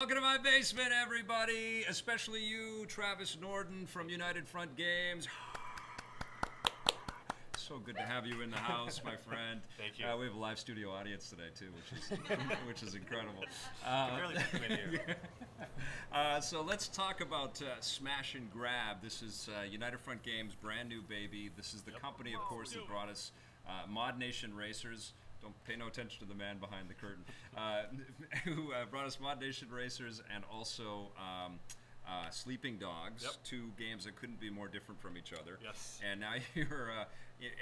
Welcome to my basement, everybody, especially you, Travis Nordin from United Front Games. So good to have you in the house, my friend. Thank you. Uh, we have a live studio audience today too, which is which is incredible. Uh, barely fit them here. uh, so let's talk about uh, Smash and Grab. This is uh, United Front Games' brand new baby. This is the company, of course, that brought us uh, Mod Nation Racers. Don't pay no attention to the man behind the curtain. Uh, who uh, brought us Mod Nation Racers and also. Um, uh, Sleeping Dogs, Yep. two games that couldn't be more different from each other. Yes. And now you're uh,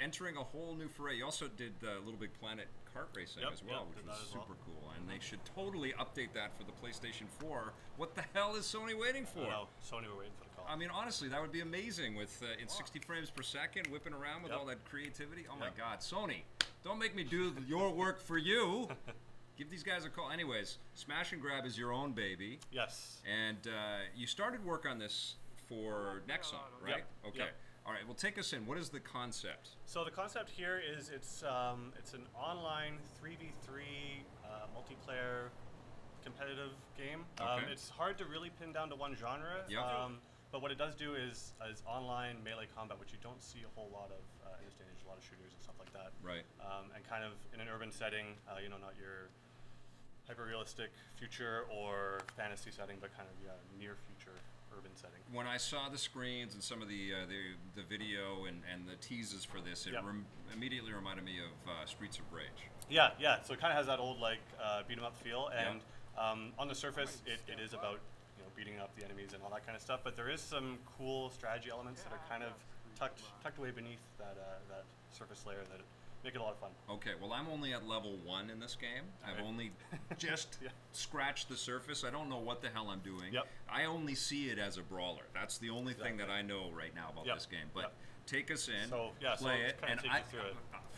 entering a whole new foray. You also did uh, Little Big Planet kart racing Yep, as well, yep, which was as well. super cool. And they should totally update that for the PlayStation 4. What the hell is Sony waiting for? Well, Sony were waiting for the. I mean, honestly, that would be amazing with uh, in 60 frames per second, whipping around with Yep. all that creativity. Oh my God, Sony, don't make me do your work for you. Give these guys a call. Anyways, Smash and Grab is your own baby, yes. and uh, you started work on this for Nexon, right? Yep. Okay. Yep. All right. Well, take us in. What is the concept? So the concept here is it's um, it's an online 3v3 uh, multiplayer competitive game. Um, Okay. it's hard to really pin down to one genre. Yep. Um, but what it does do is, is online melee combat, which you don't see a whole lot of uh, in this day and age, a lot of shooters and stuff like that. Right. Um, and kind of in an urban setting, uh, you know, not your hyper realistic future or fantasy setting, but kind of yeah, near future urban setting. When I saw the screens and some of the uh, the, the video and, and the teases for this, it Yep. rem- immediately reminded me of uh, Streets of Rage. Yeah, yeah. So it kind of has that old like uh, beat 'em up feel, and um, on the surface, it, it is about you know beating up the enemies and all that kind of stuff. But there is some cool strategy elements that are kind of tucked tucked away beneath that uh, that surface layer that make it a lot of fun. Okay, well, I'm only at level one in this game. I've only just Yeah. scratched the surface. I don't know what the hell I'm doing. Yep. I only see it as a brawler. That's the only thing that I know right now about Yep. this game. But Yep. take us in, So, yeah, so play I'll it, and I, it.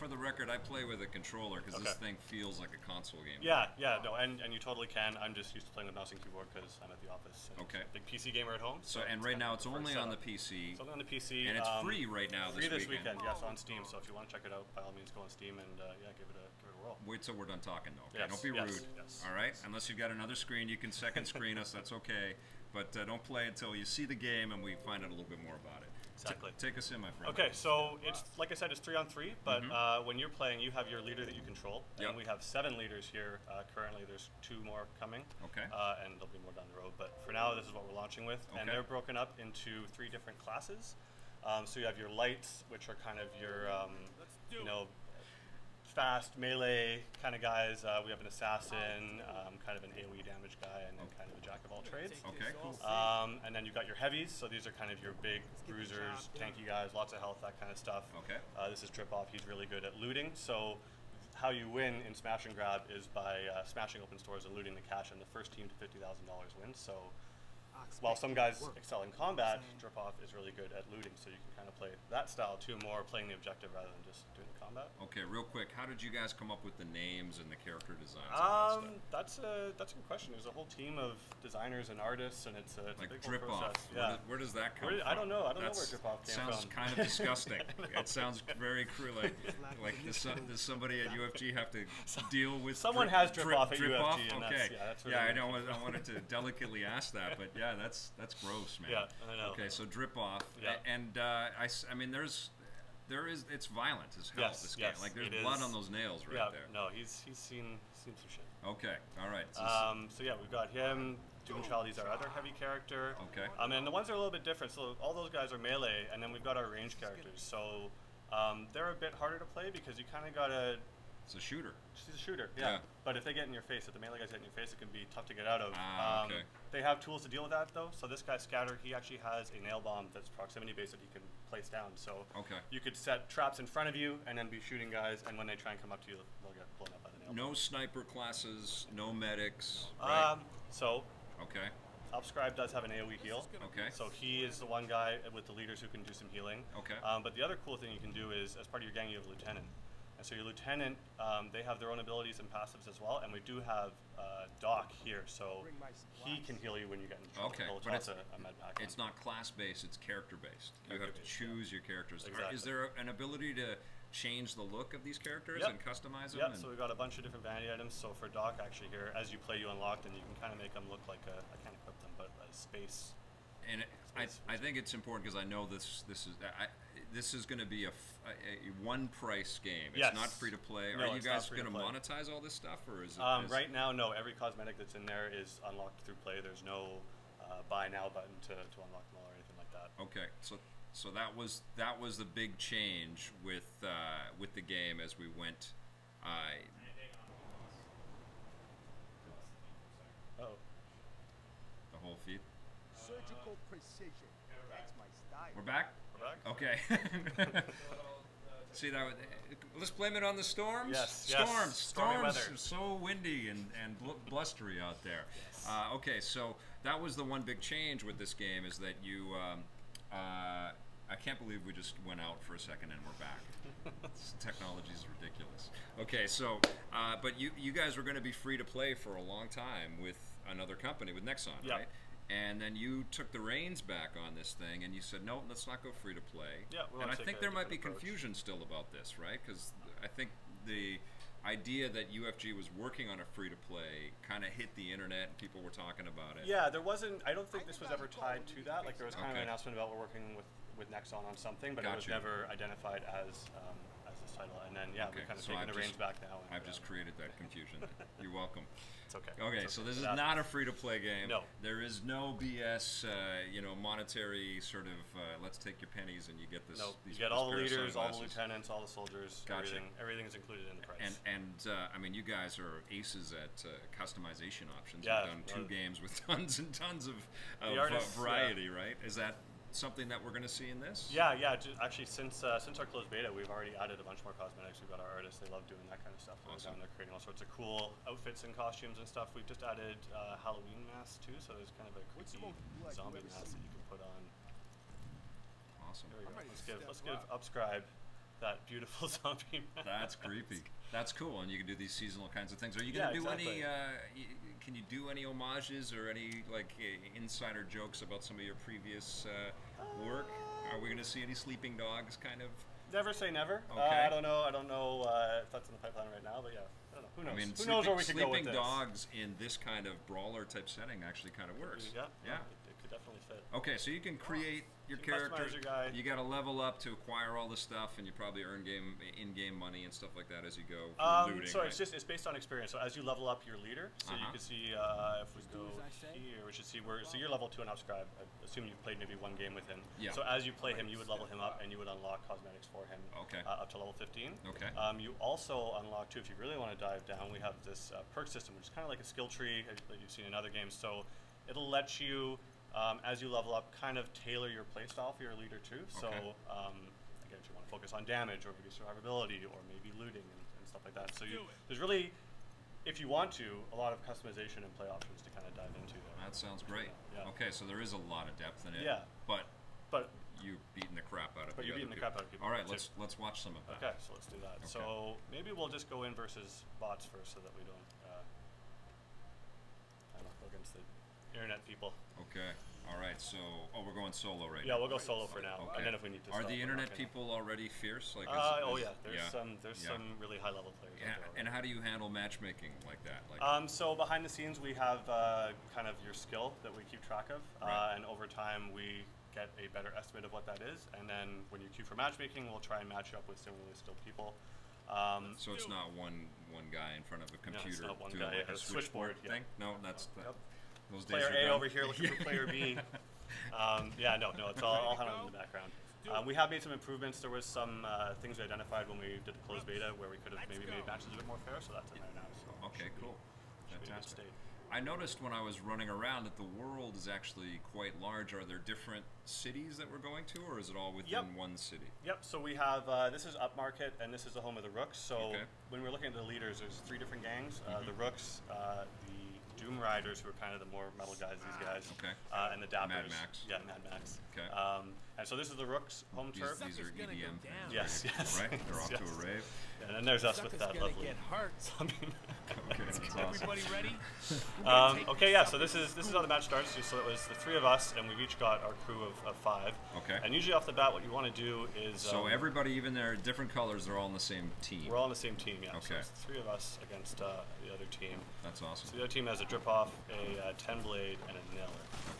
For the record, I play with a controller because this thing feels like a console game. Yeah, yeah, no, and, and you totally can. I'm just used to playing with mouse and keyboard because I'm at the office. Okay. Big PC gamer at home. So, and right now it's only on the. PC, It's only on the PC. and it's um, free right now Free this this weekend. weekend, yes, on Steam. So if you want to check it out, by all means, go on Steam and uh, yeah, give it a give it a whirl. Wait till we're done talking, though. Okay, Yes, don't be yes, rude. yes. All right, unless you've got another screen, you can second screen us. That's okay, but uh, don't play until you see the game and we find out a little bit more about it. T- Exactly. take us in, my friend. Okay, so it's like I said, it's three on three. But uh, when you're playing, you have your leader that you control, and. Yep. we have seven leaders here uh, currently. There's two more coming. Okay. Uh, and there'll be more down the road. But for now, this is what we're launching with, and they're broken up into three different classes. Um, so you have your lights, which are kind of your, um, you know, fast melee kind of guys. Uh, we have an assassin, um, kind of an AOE damage guy, and then kind of a jack of all trades. Okay, cool. Um, and then you've got your heavies, so these are kind of your big bruisers, tanky guys, lots of health, that kind of stuff. Okay. Uh, this is Drip Off. He's really good at looting. So, how you win in Smash and Grab is by uh, smashing open stores and looting the cash, and the first team to fifty thousand dollars wins. So, while some guys excel in combat, Drip Off is really good at looting. So you can kind of play that style too, more playing the objective rather than just doing the combat. Okay, real quick, how did you guys come up with the names and the character designs? and that Um, that's a that's a good question. There's a whole team of designers and artists, and it's a, it's stuff? a big whole drip off. process. Where, Yeah. did- where does that come Where did- from? I don't know. I don't know where That's- drip off came sounds from. kind of disgusting. it sounds very cruel. Like, like does, some, does somebody at UFG have to deal with? Someone drip, has drip off at drip UFG, off? and okay. that's- yeah, that's yeah, I really don't. I wanted to delicately ask that, but yeah, that's that's gross, man. Yeah, I know. Okay, so drip off. Yeah. And uh, I, I mean, there's. There is, it's violent as hell. Yes, this game, yes, like there's blood is. on those nails right yeah. there. No, he's he's seen seen some shit. Okay, all right. So Um, so yeah, we've got him. Doomchild, he's our other heavy character. Okay. Um, and the ones that are a little bit different. So all those guys are melee, and then we've got our range characters. So um, they're a bit harder to play because you kind of gotta. It's a shooter. She's a shooter, yeah. Yeah. But if they get in your face, if the melee guys get in your face, it can be tough to get out of. Ah, um, okay. They have tools to deal with that though. So this guy Scatter, he actually has a nail bomb that's proximity based that he can place down. So Okay. you could set traps in front of you and then be shooting guys, and when they try and come up to you, they'll get blown up by the nail bomb. No sniper classes, no medics. Right? Um, so okay. Upscribe does have an AoE heal. Okay. So he is the one guy with the leaders who can do some healing. Okay. Um, but the other cool thing you can do is, as part of your gang, you have a lieutenant. And so your lieutenant, um, they have their own abilities and passives as well. And we do have uh, Doc here, so he can heal you when you get in trouble. Okay, but it's- a, a med pack. It's not class based; it's character based. You have to Character-based, choose your characters. Are- Is Exactly. there an ability to change the look of these characters Yep. and customize them. Yeah, and- so we've got a bunch of different vanity items. So for Doc, actually here, as you play, you unlock them. You can kind of make them look like a, I can't equip them, but a space. and it, I, I think it's important because I know this this is I, this is going to be a one price game. It's Yes. not free to play. No, Are you guys going to monetize all this stuff, or is it? Um, is- right now, no. Every cosmetic that's in there is unlocked through play. There's no uh, buy now button to, to unlock them all or anything like that. Okay, so so that was that was the big change with uh, with the game as we went. Uh, Oh, the whole feed. Surgical precision. That's my style. We're back. Okay. See that? was- Let's blame it on the storms. Yes, yes, storms. stormy storms. weather. So windy and and bl- blustery out there. Uh, okay, so that was the one big change with this game is that you. Um, uh, I can't believe we just went out for a second and we're back. Technology is ridiculous. Okay, so uh, but you you guys were going to be free to play for a long time with another company with Nexon, Yep. right? And then you took the reins back on this thing, and you said, "No, let's not go free to play." Yeah, we and I think there might be approach. confusion still about this, right? Because I think the idea that UFG was working on a free to play kind of hit the internet, and people were talking about it. Yeah, there wasn't. I don't think this was ever tied to that. Like there was kind of an announcement about we're working with with Nexon on something, but it was Gotcha. never identified as um, as this title. And then yeah, Okay, we've kind of so taken I've the reins just- back now. And, I've just um, created that confusion. You're welcome. It's okay. Okay, It's so this is It not a free to play game. No. There is no BS, uh, you know, monetary sort of uh, let's take your pennies and you get this. No, these, you get this all the pair of leaders, all the sunglasses. lieutenants, all the soldiers. Gotcha. Everything, everything's included in the price. And and uh, I mean, you guys are aces at uh, customization options. Yeah, You've done two well- games with tons and tons of, of artists, uh, yeah. variety, right? Is that something that we're going to see in this? Yeah, yeah. ju- Actually, since uh, since our closed beta, we've already added a bunch more cosmetics. We've got our artists; they love doing that kind of stuff. Awesome. They're Awesome. down there creating all sorts of cool outfits and costumes and stuff. We've just added uh, Halloween masks too, so there's kind of a What's the creepy most zombie you've mask that you can put on. Awesome. There we go. Let's give let's give up. Upscribe that beautiful zombie mask. That's creepy. That's cool, and you can do these seasonal kinds of things. Are you going to Yeah, do any? Uh, y- can you do any homages or any like uh, insider jokes about some of your previous uh, work? Are we going to see any sleeping dogs? Kind of. Never say never. Uh, I don't know. I don't know uh, if that's in the pipeline right now, but yeah, I don't know. Who knows? I mean, Who sleeping, knows where we could go with sleeping dogs in this kind of brawler type setting actually kind of works. Yeah, Yeah. It, it could definitely fit. Okay, so you can create your You character. your guy. You got to level up to acquire all the stuff, and you probably earn game in-game money and stuff like that as you go. through Um, looting, so right? it's just it's based on experience. So as you level up your leader, so you Uh-huh. can see uh, if we go as I say. here, we should see where. So you're level two on Upscribe. I assume you've played maybe one game with him. Yeah. So as you play him, you would level him up, and you would unlock cosmetics for him. Okay. Uh, up to level 15. Okay. Um, you also unlock too if you really want to dive down. We have this uh, perk system, which is kind of like a skill tree uh, that you've seen in other games. So it'll let you. Um, as you level up, kind of tailor your playstyle for your leader too. So Okay. um, again, if you want to focus on damage or maybe survivability or maybe looting and, and stuff like that. So you, there's really, if you want to, a lot of customization and play options to kind of dive into there. that sounds great. Yeah. Okay, so there is a lot of depth in it. Yeah. But But you're beating the crap out of but you're beating the people. crap out of people All right, too. let's let's watch some of that. okay, so let's do that. Okay. So maybe we'll just go in versus bots first, so that we don't. Uh, I don't know, go against the internet people. Okay. All right. So, oh, we're going solo right Yeah, now. we'll go solo for now, Okay. and then if we need to. Are stop, the internet not gonna- people already fierce? Like, is- Uh, oh yeah, there's some there's yeah. some really high level players. Yeah, and how do you handle matchmaking like that? Like, Um, so behind the scenes, we have uh, kind of your skill that we keep track of, Right. uh, and over time we get a better estimate of what that is. And then when you queue for matchmaking, we'll try and match you up with similarly skilled people. Um, so it's not one one guy in front of a it's computer not one doing guy like a a switchboard, yeah. thing. No, that's the, Yep. Those player are A done. over here looking for player B. Um, yeah, no, no, it's all, all handled in the background. Um, we have made some improvements. There was some uh, things we identified when we did the closed beta where we could have maybe made matches a bit more fair, so that's in there now. So Okay, should be- cool. be Fantastic. I noticed when I was running around that the world is actually quite large. Are there different cities that we're going to, or is it all within Yep. one city? Yep. So we have uh, this is upmarket, and this is the home of the Rooks. So Okay. when we're looking at the leaders, there's three different gangs: uh, Mhm. the Rooks, uh, the Doom Riders, who are kind of the more metal guys, these guys. Okay. Uh, and the Dappers. Mad Max. Yeah, Mad Max. Okay. Um, and so this is the Rooks home These, turf. these are EDM fans, Yes, right? yes, Right? They're off yes. to a rave. And then there's us with that lovely. get hurt. I mean, Okay, that's awesome. Everybody ready? um, okay, yeah. So this is this is how the match starts. So it was the three of us, and we've each got our crew of, of five. Okay. And usually off the bat, what you want to do is So um, everybody, even they're different colors, they're all on the same team. we're all on the same team. Yeah. So Okay. it's three of us against uh, the other team. That's awesome. So the other team has a drip off, a uh, ten blade, and a nailer.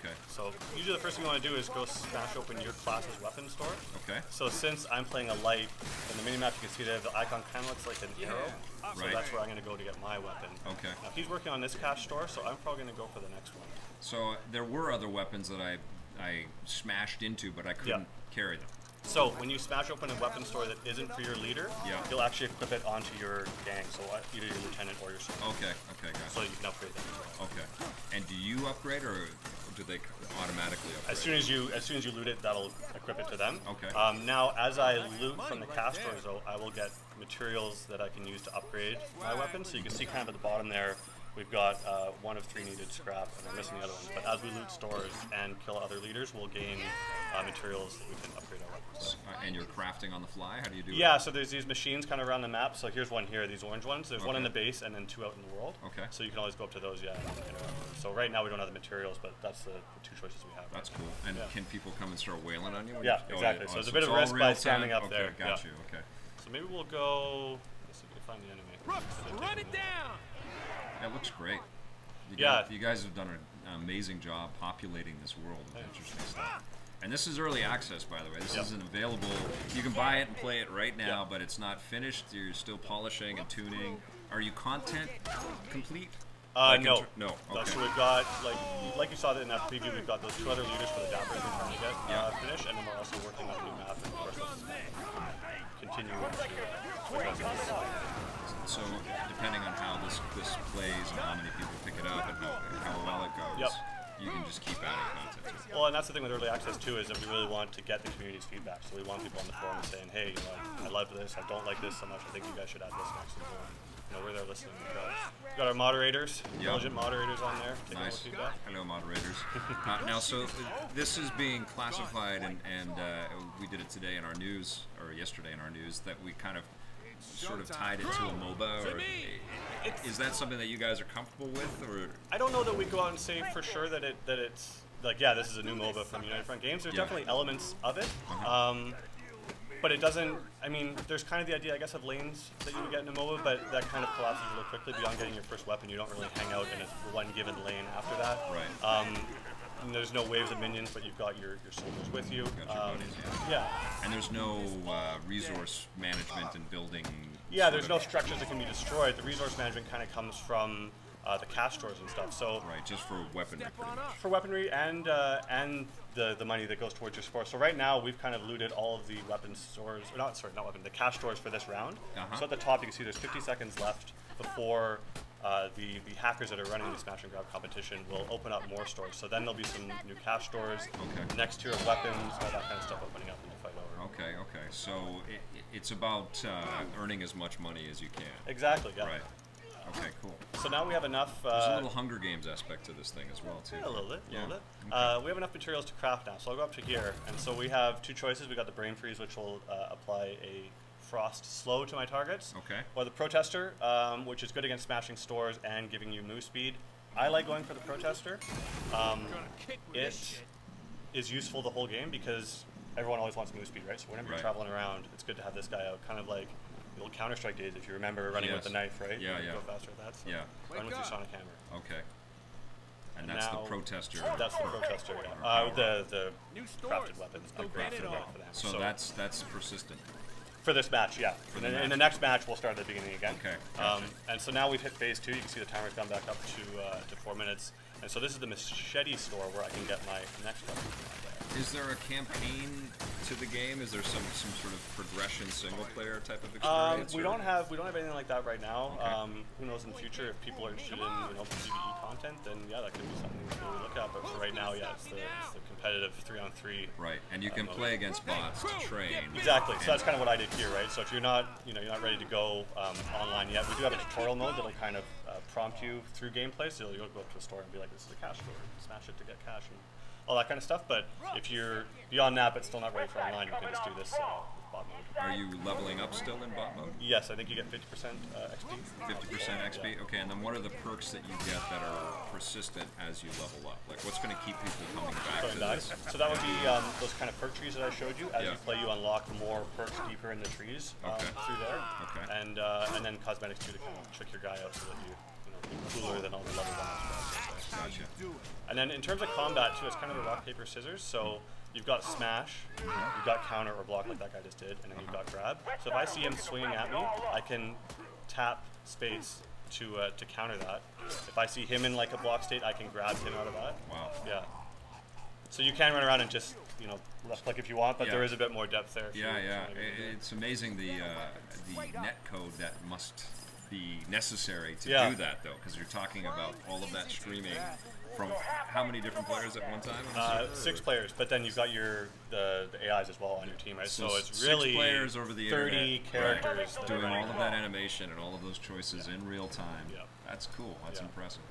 Okay. So usually the first thing you want to do is go smash open your class's weapon store. Okay. So since I'm playing a light, in the minimap you can see that the icon kind of looks like an arrow. So Right. that's where I'm going to go to get my weapon. Okay. Now he's working on this cash store, so I'm probably going to go for the next one. So there were other weapons that I I smashed into, but I couldn't carry them. So when you smash open a weapon store that isn't for your leader, Yeah. he'll actually equip it onto your gang, so uh, either your lieutenant or your sergeant, Okay. Okay, so you can upgrade them well. Okay. And do you upgrade, or do they automatically upgrade? As soon as you as soon as you loot it, that'll equip it to them. Okay. Um, now, as I loot from the cash stores, though, I will get materials that I can use to upgrade my weapon. So you can see kind of at the bottom there, we've got uh, one of three needed scrap, and we're missing the other ones. But as we loot stores and kill other leaders, we'll gain uh, materials that we can upgrade our weapons. Uh, and you're crafting on the fly. How do you do it? Yeah, it? so there's these machines kind of around the map. So here's one here, these orange ones. There's one in the base and then two out in the world. Okay. So you can always go up to those, yeah. And, interact with. So right now we don't have the materials, but that's the, the two choices we have. That's cool. And Yeah. can people come and start wailing on you? when Yeah, you- oh, exactly. So there's a bit it's of risk by standing up there. Okay, got Yeah. you. Okay. So maybe we'll go. Let's see if we can find the enemy. Brooks, run it down. That looks great. You Yeah. guys, you guys have done an amazing job populating this world with interesting stuff. And this is early access, by the way. This Yep. isn't available. You can buy it and play it right now, Yep. but it's not finished. You're still polishing and tuning. Are you content complete? Uh, Like no. no, Uh, okay. So we've got like like you saw that in that preview. We've got those two other leaders for the Dappers we're trying to get uh, Yeah. finished, and then we're also working on a new map. And of course, that's continuing to progress this. So depending on how this this plays and how many people pick it up and how, how well it goes, Yep. you can just keep adding content. to it. Well, and that's the thing with early access too is that we really want to get the community's feedback. So we want people on the forum saying, "Hey, you know, I love this. I don't like this so much. I think you guys should add this next." And so, you know, we're there listening. We've got, we've got our moderators, Yep. intelligent moderators on there taking Nice. feedback. Hello, moderators. uh, now, so uh, this is being classified, and, and uh, we did it today in our news, or yesterday in our news, that we kind of sort of tied it to a MOBA. Or, is that something that you guys are comfortable with, or I don't know that we go out and say for sure that it that it's like yeah, this is a new MOBA from United Front Games. There's Yeah. definitely elements of it, Uh-huh. um, but it doesn't. I mean, there's kind of the idea, I guess, of lanes that you would get in a MOBA, but that kind of collapses really quickly. Beyond getting your first weapon, you don't really hang out in a one given lane after that. Right. Um, and there's no waves of minions, but you've got your, your soldiers with you. Got your Um, buddies, yeah. and there's no uh, resource management and building? Yeah, there's no structures that can be destroyed. The resource management kind of comes from uh, the cash stores and stuff. So Right, just for weaponry, for weaponry and uh, and the the money that goes towards your store. So right now we've kind of looted all of the weapon stores, or not sorry, not weapon, the cash stores for this round. Uh-huh. So at the top you can see there's 50 seconds left before. Uh, the, the hackers that are running the smash and grab competition will open up more stores. So then there'll be some new cash stores, Okay. next tier of weapons, all that kind of stuff opening up when you fight over. Okay, okay. So it, it's about uh, earning as much money as you can. Exactly, yeah. Right. Okay, cool. So now we have enough. Uh, There's a little Hunger Games aspect to this thing as well, too. Yeah, a little bit, a Yeah. little bit. Uh, we have enough materials to craft now, so I'll go up to here. And so we have two choices. We got the brain freeze, which will uh, apply a frost slow to my targets. Okay. Or the protester, um, which is good against smashing stores and giving you move speed. I like going for the protester. Um, Gonna kick with this it shit. is useful the whole game because everyone always wants move speed, right? So whenever Right. you're traveling around, it's good to have this guy out, kind of like the old Counter Strike days, if you remember running with Yes. the knife, right? Yeah, You yeah. Go faster with that. So Yeah. Run with your Sonic Hammer. Okay. And And that's now- the protester. That's the protester. Yeah. Uh, the the New crafted weapons. Let's go upgrade get it for the- all. for them. so, that's that's persistent. for this match, yeah. the in, in the next match, we'll start at the beginning again. Okay, Um, and so now we've hit phase two. You can see the timer's gone back up to uh, to four minutes. And so this is the machete store where I can get my next weapon. Is there a campaign to the game? Is there some some sort of progression single player type of Um, experience? we or- don't have we don't have anything like that right now. Okay. Um, who knows in the future if people are interested in you know PvE content, then yeah, that could be something we could look at. But for right now, yeah, it's the, it's the competitive three on three. Right, and you can play against bots to train. Exactly. So that's kind of what I did here, right? So if you're not, you know, you're not ready to go um, online yet, we do have a tutorial mode that'll kind of uh, prompt you through gameplay. So you'll go up to a store and be like, "This is a cash store. Smash it to get cash." And all that kind of stuff. But if you're beyond that, but still not ready for online, you can just do this uh, with bot mode. Are you leveling up still in bot mode? Yes, I think you get 50% uh, XP. 50% XP? Okay, and then what are the perks that you get that are persistent as you level up? Like, what's going to keep people coming back to this? So that would be um, those kind of perk trees that I showed you. As Yeah. you play, you unlock more perks deeper in the trees um, Okay. through there. Okay. And uh, and then cosmetics too to kind of trick your guy out so that you, you know, look cooler than all the level one. Gotcha. And then in terms of combat too, it's kind of a rock paper scissors. So you've got smash, you've got counter or block like that guy just did, and then you've got grab. So if I see him swinging at me, I can tap space to uh, to counter that. If I see him in like a block state, I can grab him out of that. Wow. Yeah. So you can run around and just you know left click if you want, but Yeah. there is a bit more depth there. Yeah, you- yeah. wanna go I- do it. It's amazing the uh, the net code that must be necessary to Yeah. do that, though, because you're talking about all of that streaming from how many different players at one time? Uh, six players, but then you've got your the, the AIs as well on your team, right? So, So it's six really players over the 30 internet, characters right, doing all of that animation and all of those choices in real time. Yeah. That's cool. That's Yeah. impressive.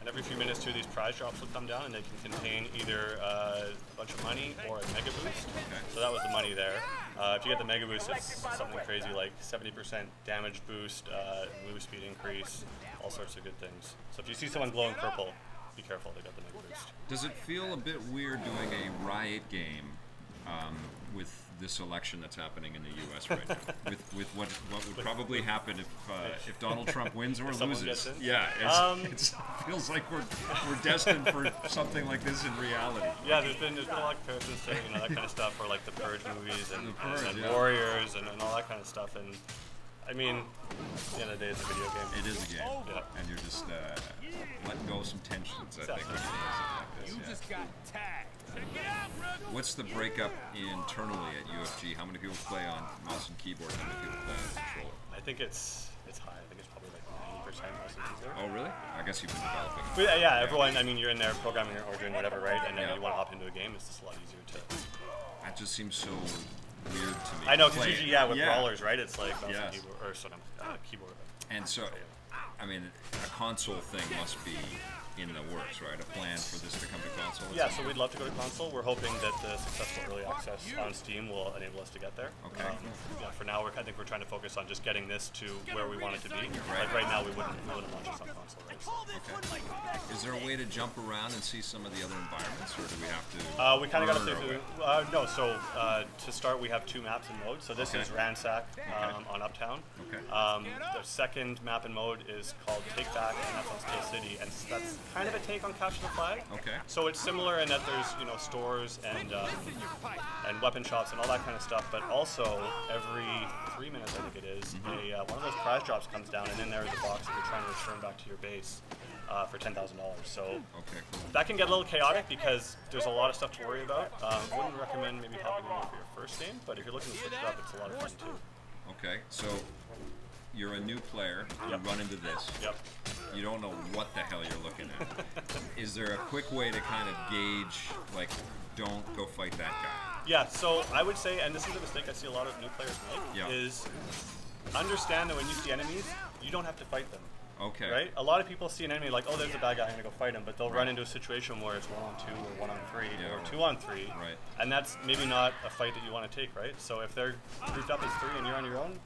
And every few minutes, two of these prize drops will come down, and they can contain either uh, a bunch of money or a mega boost. So that was the money there. Uh, if you get the mega boost, it's something crazy like 70% damage boost, uh, move speed increase, all sorts of good things. So if you see someone glowing purple, be careful, they got the mega boost. Does it feel a bit weird doing a Riot game um, with this election that's happening in the U.S. right now? with with what what would probably happen if uh, if Donald Trump wins or loses? Yeah, it's, Um, it's, it feels like we're we're destined for something like this in reality. Yeah, there's been, there's been a lot of comparisons to you know that kind of stuff, for like the Purge movies and, The Purge, and yeah. Warriors and, and all that kind of stuff. And I mean, at the end of the day, it's a video game. It is a game, Yeah. and you're just uh, letting go of some tensions. I think when you're something like this. You yeah. just got tagged. What's the breakup internally at UFG? How many people play on mouse and keyboard? How many people play on controller? I think it's it's high. I think it's probably like 90% mouse and keyboard. Oh, really? I guess you've been developing. But uh, yeah, everyone. I mean, you're in there programming or doing whatever, right? And then Yeah. you want to hop into a game. It's just a lot easier to. That just seems so weird to me. I know, because usually, yeah, with brawlers, right? It's like mouse and Yes. keyboard, or sort of uh, keyboard. And so, I mean, a console thing must be in the works, right? A plan for this to come to console. Yeah, so we'd love to go to console. We're hoping that the successful early access on Steam will enable us to get there. Okay. Um, yeah, for now, we're, I think we're trying to focus on just getting this to where we want it to be. Right. Like right now, we wouldn't, we wouldn't launch this on console, right? Okay. Is there a way to jump around and see some of the other environments, or do we have to? uh, we kind of got to burn say, our way? uh, no. So uh, to start, we have two maps in mode. So this Okay. is Ransack um, on Uptown. Okay. Um, the second map in mode is called Take Back, and that's on Steel City, and that's kind of a take on Capture the Flag. Okay. So it's similar in that there's you know stores and um, and weapon shops and all that kind of stuff, but also every three minutes I think it is, Mm-hmm. a uh, one of those prize drops comes down, and in there is a box that you're trying to return back to your base uh, for ten thousand dollars. So Okay. Cool. that can get a little chaotic because there's a lot of stuff to worry about. Um, wouldn't recommend maybe hopping in for your first game, but if you're looking to switch it up, it's a lot of fun too. Okay. So you're a new player. You Yep. run into this. Yep. You don't know what the hell you're looking at. Is there a quick way to kind of gauge, like, don't go fight that guy? Yeah, so I would say, and this is a mistake I see a lot of new players make, Yeah. is understand that when you see enemies, you don't have to fight them. Okay. Right? A lot of people see an enemy like, oh, there's a bad guy, I'm gonna go fight him, but they'll run into a situation where it's one on two or one on three Yeah, or right. two on three, Right. and that's maybe not a fight that you want to take, right? So if they're grouped up as three and you're on your own,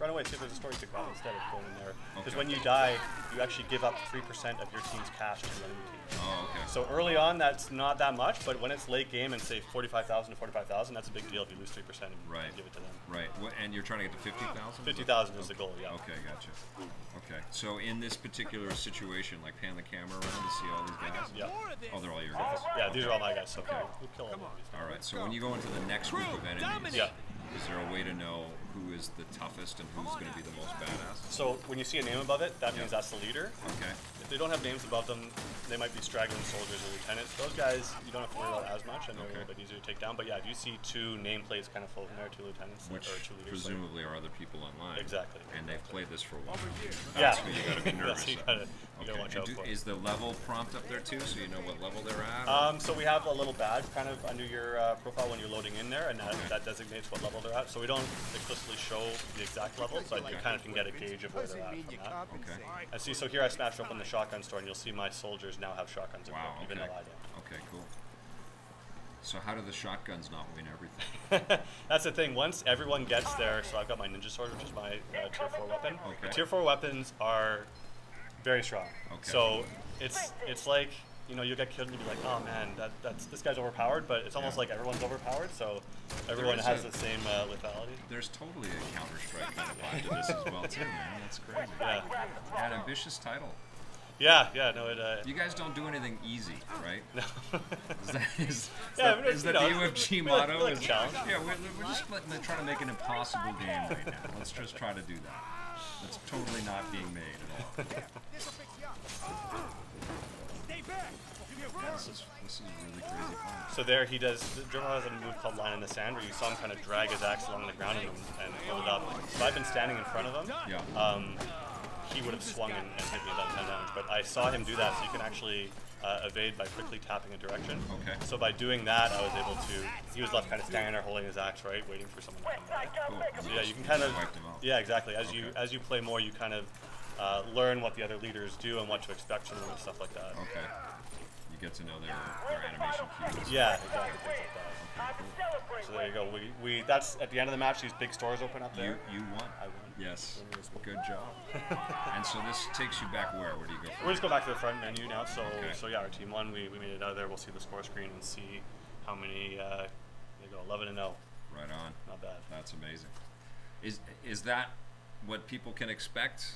run away. See if there's a story to grab instead of going in there. Because Okay. when you die, you actually give up three percent of your team's cash to the enemy team. Oh, okay. So early on, that's not that much, but when it's late game and say 45,000 to 45,000, that's a big deal if you lose 3% and Right. give it to them. Right. Wha- And you're trying to get to 50,000? 50,000 is the goal, yeah. Okay, gotcha. Okay. So in this particular situation, like pan the camera around to see all these guys? Yeah. Oh, they're all your guys? Yeah, these are all my guys, so we'll kill all of these. All right. So when you go into the next group of enemies, Yeah. is there a way to know who is the toughest and who's going to be the most badass? So when you see a name above it, that means that's the leader. Okay. If they don't have names above them, they might be straggling soldiers or lieutenants. Those guys, you don't have to worry about as much, and they're a little bit easier to take down. But yeah, if you see two nameplates kind of floating there, two lieutenants Which or two leaders. like- presumably are other people online. Exactly. And they've played this for a while. yeah, That's what you got to be nervous. You gotta, Okay. watch And out do- for. is the level prompt up there too, so you know what level they're at? or- Um, so we have a little badge kind of under your uh, profile when you're loading in there, and that, that designates what level level they're at. So we don't explicitly show the exact level, but you kind of can get a gauge of where they're at mean from that. compensate. And see, so here I smashed open the shotgun store, and you'll see my soldiers now have shotguns Wow. equipped, even Okay. though I don't. Okay. Cool. So how do the shotguns not win everything? That's the thing. Once everyone gets there, so I've got my ninja sword, which is my uh, tier four weapon. The Okay. tier four weapons are very strong. Okay. So it's it's like you know you get killed and you'd be like, oh man, that that's this guy's overpowered, but it's almost Yeah. like everyone's overpowered. So everyone has a- the same uh, lethality. There's totally a Counter Strike kind of vibe to this as well too, man. That's crazy. Yeah. Yeah, an ambitious title. Yeah. Yeah. No. It. Uh, You guys don't do anything easy, right? no. Is that, is, is Yeah, that, is that the know, UFG we like- motto? like Is- challenge. Yeah, we're, we're just letting, trying to make an impossible game right now. Let's just try to do that. That's totally not being made at all. This'll fix you up. Stay back. Give me a Yeah, run. This is this is really crazy fun. So there he does. the Dremel has a move called line in the sand, where you saw him kind of drag his axe along the ground and, and hold it up. So I've been standing in front of him. Yeah. um, he would have swung and, and hit me about 10 damage. But I saw him do that, so you can actually uh, evade by quickly tapping a direction. Okay. So by doing that, I was able to. He was left kind of standing there holding his axe, right, waiting for someone to come by. Cool. So yeah, you can kind of. Wiped him out. Yeah, exactly. As you as you play more, you kind of uh, learn what the other leaders do and what to expect from them and stuff like that. Okay. You get to know their their animation cues. Yeah, exactly. Things. So there you go. We, we that's at the end of the match. These big stores open up there. you you won. I won. Yes. Good job. and so this takes you back where? Where do you go? From? We'll just go back to the front menu now. So, Okay. so yeah, our team won. We, we made it out of there. We'll see the score screen and see how many. Uh, there you go, 11 and 0. Right on. Not bad. That's amazing. Is is that what people can expect?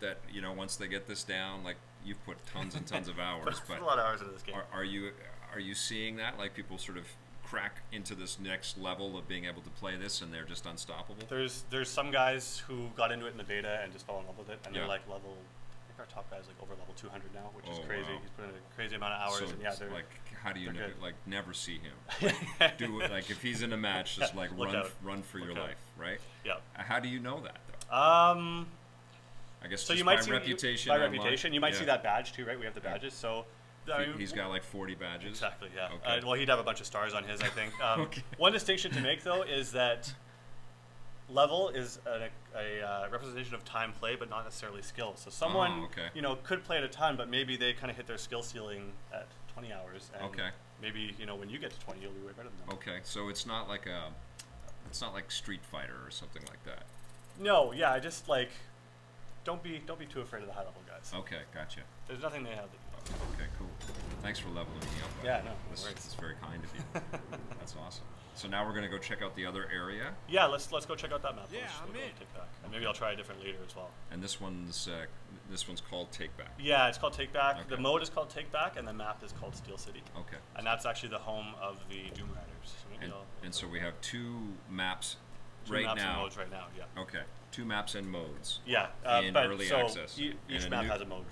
That you know, once they get this down, like you've put tons and tons of hours, but a lot of hours into this game. are, are you are you seeing that? Like people sort of crack into this next level of being able to play this, and they're just unstoppable. There's there's some guys who got into it in the beta and just fell in love with it, and Yeah. they're like level. I think our top guy's like over level 200 now, which is Oh, crazy. wow. He's put in a crazy amount of hours, so and yeah, they're like, how do you good. like never see him? Like, do it like if he's in a match, just like Look run out. run for your out. life, right? yeah. How do you know that though? Um. I guess So just you might by see reputation. by reputation. You might see that badge too, right? We have the badges, so. I mean, He's got like 40 badges. Exactly. Yeah. Okay. Uh, well, he'd have a bunch of stars on his, I think. Um, Okay. One distinction to make though is that level is a, a uh, representation of time played, but not necessarily skill. So someone, Oh, okay. you know, could play at a ton, but maybe they kind of hit their skill ceiling at 20 hours. And Okay. Maybe you know when you get to 20, you'll be way better than them. Okay, so it's not like a, it's not like Street Fighter or something like that. No. Yeah. I just like. Don't be don't be too afraid of the high level guys. Okay, gotcha. There's nothing they have. That you don't. Okay, cool. Thanks for leveling me up. Yeah, buddy. no, no This, worries. this is very kind of you. That's awesome. So now we're gonna go check out the other area, Yeah. Let's let's go check out that map. Yeah, Let's- I'm in. Take back. And maybe I'll try a different leader as well. and this one's uh, this one's called Take Back. Yeah, it's called Take Back. The mode is called Take Back, and the map is called Steel City. Okay. And that's actually the home of the Doom Riders. So maybe And, I'll- and so we have two maps two right maps and now. modes right now. Yeah. Okay, two maps and modes. Yeah, uh, In but early so access. e- each map has a mode.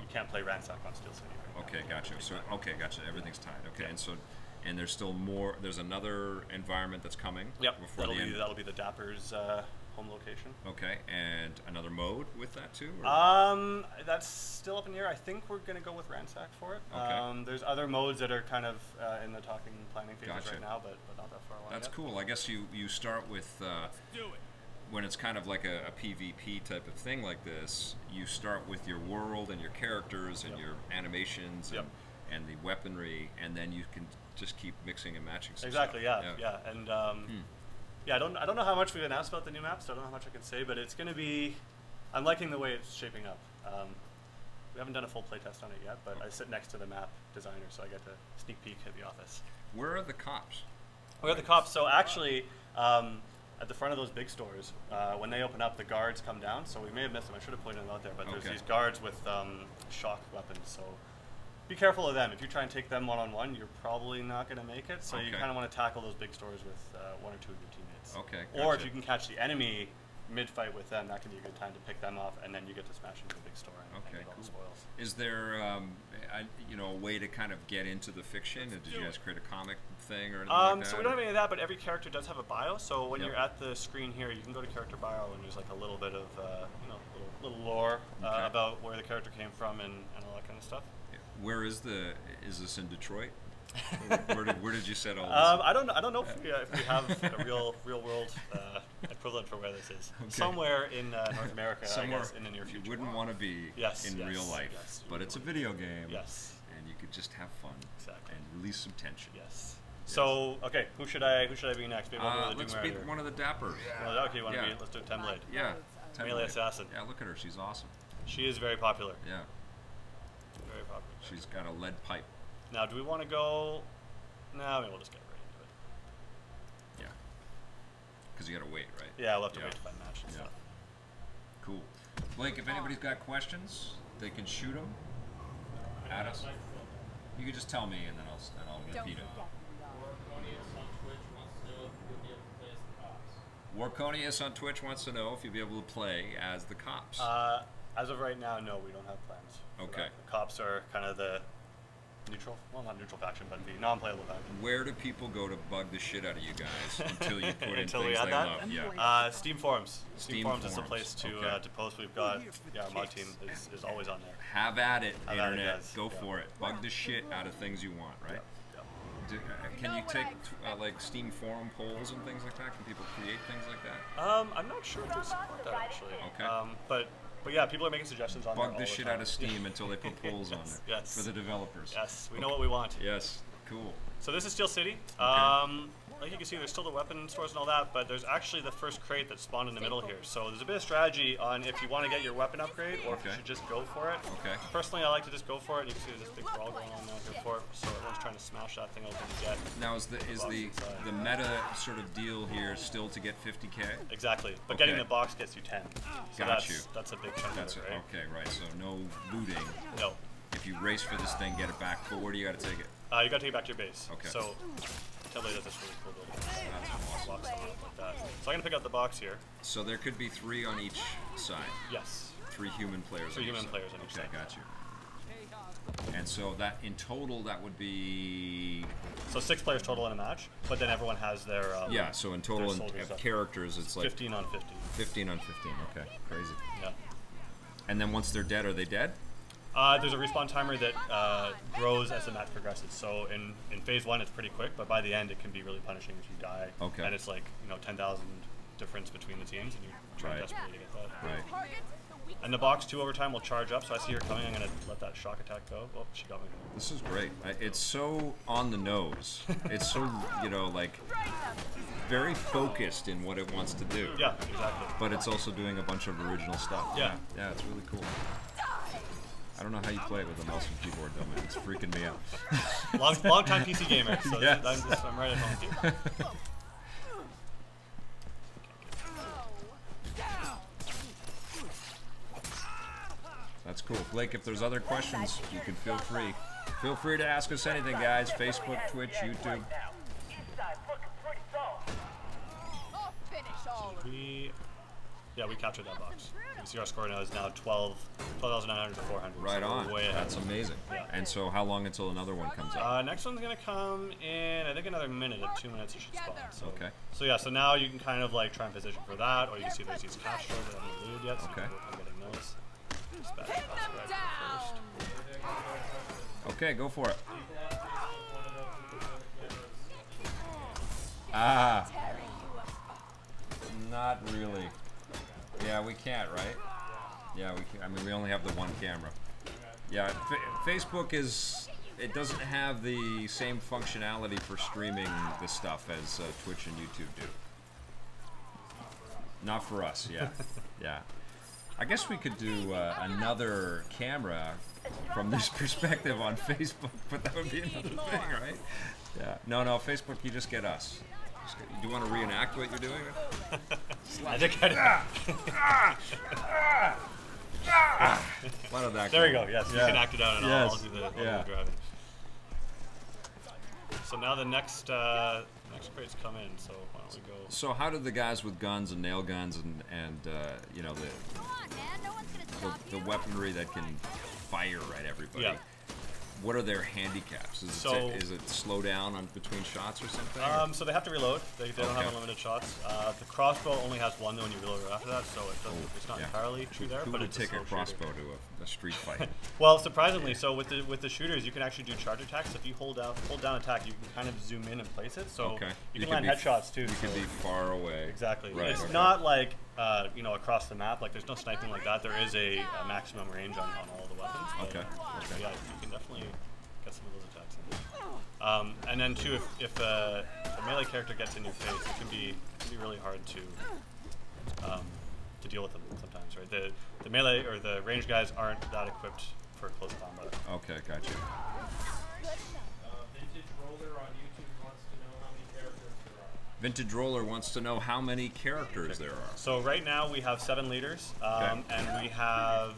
You can't play Ransack on Steel City. Right Okay, now. gotcha. So okay, gotcha. Everything's tied. Okay, Yeah. and so and there's still more. There's another environment that's coming. Yep. Before That'll the be end. that'll be the Dapper's uh, home location. Okay, and another mode with that too. or- Um, that's still up in the air. I think we're gonna go with Ransack for it. Okay. Um, there's other modes that are kind of uh, in the talking planning phases Gotcha. right now, but, but not that far along That's yet. cool. I guess you you start with uh, Do it. when it's kind of like a, a PvP type of thing like this. You start with your world and your characters and Yep. your animations and, Yep. and the weaponry, and then you can just keep mixing and matching. Some Exactly. stuff. Yeah. Yeah. And um, yeah, I don't I don't know how much we've announced about the new maps. So I don't know how much I can say, but it's gonna be. I'm liking the way it's shaping up. Um, we haven't done a full playtest on it yet, but I sit next to the map designer, so I get to sneak peek at the office. Where are the cops? We got the cops. So actually, um, at the front of those big stores, uh, when they open up, the guards come down. So we may have missed them. I should have pointed them out there. But there's these guards with um, shock weapons. So be careful of them. If you try and take them one on one, you're probably not going to make it. So you kind of want to tackle those big stores with uh, one or two of your Okay, Or if you can catch the enemy mid-fight with them, that can be a good time to pick them off, and then you get to smash into the big store and, and Okay, get all the cool. spoils. Is there, um, I, you know, a way to kind of get into the fiction? Did you guys create a comic thing or anything Um, like that? so we don't have any of that, but every character does have a bio. So when Yep. you're at the screen here, you can go to character bio, and there's like a little bit of uh, you know little, little lore uh, about where the character came from and, and all that kind of stuff. Where is the? Is this in Detroit? Where, did, where did you set all this? Um, I don't know. I don't know if we, uh, if we have a real real world uh, equivalent for where this is. Okay. Somewhere in uh, North America, Somewhere I guess, in the near future. you wouldn't want to be Yes, in yes, real life, yes, but it's a want- video game. Yes. And you could just have fun Exactly. and release some tension. Yes. So okay, who should I who should I be next? Maybe I'll Uh, go with let's be Doom one of the dappers. Well, okay, you want to Yeah. be? Let's do Temblade. Yeah. Ten Melee Blade. assassin. Yeah, look at her. She's awesome. She is very popular. Yeah. Very popular. She's got a lead pipe. Now, do we want to go? No, maybe we'll just get right into it. Yeah. Because you got to wait, right? Yeah, we'll have to Yeah. wait to find match and Yeah. stuff. Cool. Blake, if anybody's got questions, they can shoot them at us. You can just tell me, and then I'll and I'll Don't repeat it. forget. Warconius on Twitch wants to know if you'll be able to play as the cops. Uh, as of right now, no, we don't have plans. Okay. The cops are kind of the neutral, well, not neutral faction, but the non-playable faction. Where do people go to bug the shit out of you guys until you put in Until we things add they that? love? Yeah. Uh, Steam forums. Steam, Steam forums, is the place to okay. uh, to post. We've got yeah, our mod team is, is always on there. Have at it, Have at it, internet. Go Yeah. for it. Bug the shit out of things you want, right? Yeah. Do, uh, can you take t- uh, like Steam forum polls and things like that? Can people create things like that? Um, I'm not sure if they support that actually. Okay. Um, but but yeah, people are making suggestions on Bug the shit out of Steam until they put polls on Yes, there yes. for the developers. Yes, we know what we want. Yes. Cool. So this is Steel City. Um, like you can see, there's still the weapon stores and all that, but there's actually the first crate that spawned in the middle here. So there's a bit of strategy on if you want to get your weapon upgrade or if you should just go for it. Okay. Personally, I like to just go for it. You can see there's this big brawl going on down here for it. So everyone's trying to smash that thing open to get. Now is the is the inside. the meta sort of deal here still to get 50k? Exactly. But getting the box gets you 10. So Got that's, you. That's a big chunk That's of it. it, right? Okay, right. So no looting. No. If you race for this thing, get it back. But where do you got to take it? Uh, you gotta take it back to your base. Okay. So, does this really cool little awesome. box like that. So I'm gonna pick out the box here. So there could be three on each side. Yes. Three human players. Three on each human players on each okay, side. got you. And so that in total, that would be So six players total in a match, but then everyone has their um, yeah. So in total, in, up. characters, it's like 15 on 50. 15 on 15. Okay, crazy. Yeah. And then once they're dead, are they dead? Uh, there's a respawn timer that uh, grows as the match progresses. So in, in phase one, it's pretty quick, but by the end, it can be really punishing if you die. Okay. And it's like you know 10,000 difference between the teams, and you try Right. desperately to get that. Right. And the box two overtime will charge up. So I see her coming. I'm gonna let that shock attack go. Oh, she got me. This is great. I, it's so on the nose. It's so you know like very focused in what it wants to do. Yeah, exactly. But it's also doing a bunch of original stuff. Yeah. Yeah, it's really cool. I don't know how you play it with a mouse and keyboard though, man. It's freaking me out. Long, long time PC gamer. So Yes. I'm, just, I'm right at home with. That's cool. Blake, if there's other questions, you can feel free. Feel free to ask us anything, guys. Facebook, Twitch, YouTube. Yeah, we captured that box. You see our score now is now 12, 12,900 to 400. Right so on. That's amazing. Yeah. And so, how long until another one comes out? Uh, next one's gonna come in, I think another minute. At two minutes, it should spawn. So, Okay. So yeah, so now you can kind of like try and position for that, or you can see there's these cash stores that haven't looted yet. So Okay. you can getting those. Dispatch them down! first. Okay, go for it. Ah, not really. Yeah, we can't, right? Yeah, we can. I mean, we only have the one camera. Yeah, fa Facebook is. It doesn't have the same functionality for streaming the stuff as uh, Twitch and YouTube do. Not for us, yeah. yeah. I guess we could do uh, another camera from this perspective on Facebook, but that would be another thing, right? Yeah. No, no, Facebook, you just get us. Just get- do you want to reenact what you're doing? I think I Why did that There we go? go. Yes, Yeah. you can act it out, and I'll, Yes. I'll do the, I'll do Yeah. the driving. So now the next uh, next crates come in. So why don't we go? So how did the guys with guns and nail guns and and uh, you know the on. No the, the weaponry that can fire at everybody? Yeah. What are their handicaps? Is, So- it, is it slow down on between shots or something? Um, so they have to reload. They, they don't have unlimited shots. Uh, the crossbow only has one though when you reload after that, so it doesn't, it's not Oh, Yeah. entirely true there. Who but would it's take a shooter. crossbow to a, a street fight? Well, surprisingly, so with the with the shooters, you can actually do charge attacks. If you hold down hold down attack, you can kind of zoom in and place it. So okay. you, could can land headshots too. You so could be far away. exactly. Right, it's okay. not like uh, you know across the map. Like there's no sniping like that. There is a, a maximum range on, on all the weapons. but, Okay, okay. Yeah, you can definitely get some of those attacks in. Um, and then too, if if uh, a melee character gets in your face, it can be it can be really hard to um, to deal with them sometimes, right? The the melee or the range guys aren't that equipped for close combat. Okay, gotcha. Uh, Vintage Roller on YouTube wants to know how many characters there are. Vintage Roller wants to know how many characters there are. So right now we have seven leaders, um, and we have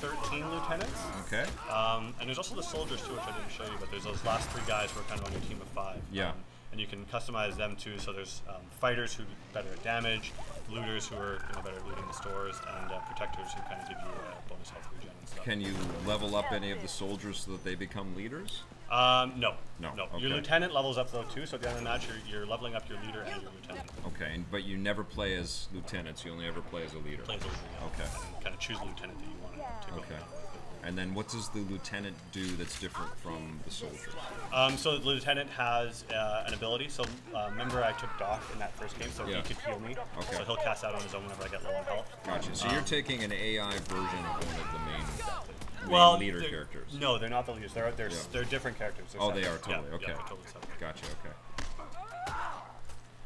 13 lieutenants. Okay. Um, and there's also the soldiers too, which I didn't show you, but there's those last three guys who are kind of on your team of five. Yeah. Um, and you can customize them too. So there's um, fighters who do better at damage, looters who are you know, better at looting the stores, and uh, protectors who kind of give you uh, bonus health regen and stuff. Can you level up any of the soldiers so that they become leaders? Um, no. No, Your okay. lieutenant levels up though too. So at the end of the match, you're, you're leveling up your leader and your lieutenant. Okay, but you never play as lieutenants. You only ever play as a leader. Plays over, yeah. Okay. And kind of choose the lieutenant that you want to go Okay. And then what does the lieutenant do that's different from the soldiers? Um, so the lieutenant has uh, an ability. So uh, remember, I took Doc in that first game, so Yeah. he could heal me. Okay. So he'll cast out on his own whenever I get low on health. Gotcha. So you're taking an AI version of one of the main, main Well, leader characters. No, they're not the leaders. They're they're, Yeah. they're different characters. They're Oh, they are totally Yeah, okay. Totally separate. Gotcha. Okay.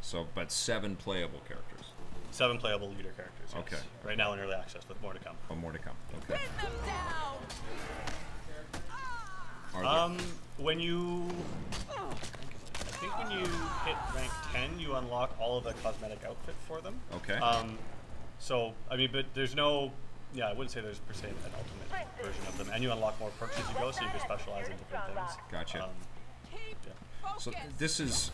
So, but seven playable characters. Seven playable leader characters. yes. Okay. Right now in early access, with more to come. Oh, more to come. Okay. Pin them down. Um, when you, I think when you hit rank 10, you unlock all of the cosmetic outfit for them. Okay. Um, so I mean, but there's no, yeah, I wouldn't say there's per se an ultimate version of them, and you unlock more perks as you go, so you can specialize in different things. Gotcha. Um, yeah. So this is,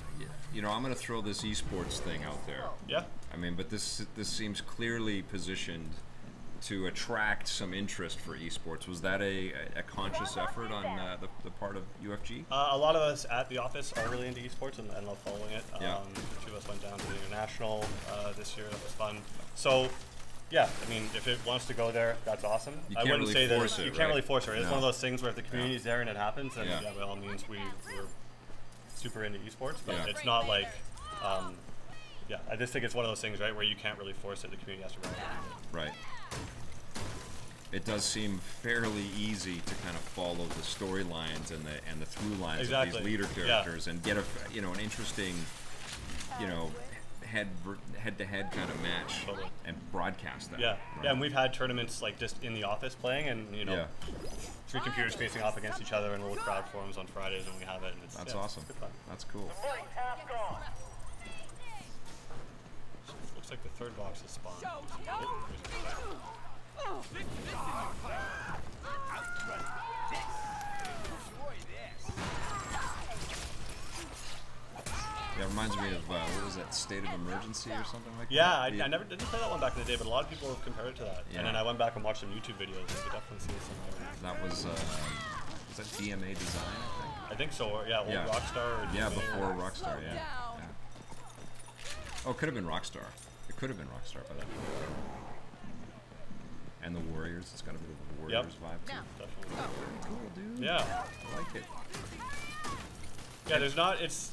you know, I'm going to throw this esports thing out there. yeah. I mean, but this this seems clearly positioned to attract some interest for esports. Was that a, a conscious effort on uh, the, the part of UFG? Uh, a lot of us at the office are really into esports and, and love following it. Yeah. Um, two of us went down to the international uh, this year. That was fun. So, yeah, I mean, if it wants to go there, that's awesome. You I can't wouldn't really say force that it, you right? can't really force it. It's No. one of those things where if the community's there and it happens, then Yeah. yeah, by all means, we, we're super into esports. But Yeah. it's not like, um, yeah, I just think it's one of those things, right, where you can't really force it. The community has to run it. Right. It does seem fairly easy to kind of follow the storylines and the and the through lines of these leader Yeah. characters and get a you know an interesting you know head head to head kind of match Totally. and broadcast that. Yeah, right? yeah, and we've had tournaments like just in the office playing, and you know, Yeah. three computers facing off against each other in little crowd forums on Fridays, and we have it. And it's, That's yeah, awesome. It's good fun. That's cool. Looks like the third box is spawned. Yeah, it reminds me of uh, what was that State of Emergency or something like Yeah, that? I, I never didn't play that one back in the day, but a lot of people have compared it to that. Yeah. And then I went back and watched some YouTube videos, and you could definitely see some. That was uh, was that DMA Design, I think? I think so. Or, yeah, old Yeah. Rockstar. Or. Yeah, before or- Rockstar. Yeah. yeah. Oh, it could have been Rockstar. It could have been Rockstar by then. And the Warriors. It's got a bit of a Warriors vibe too. Now. Definitely. Cool, dude. Yeah, I like it. yeah. There's not. It's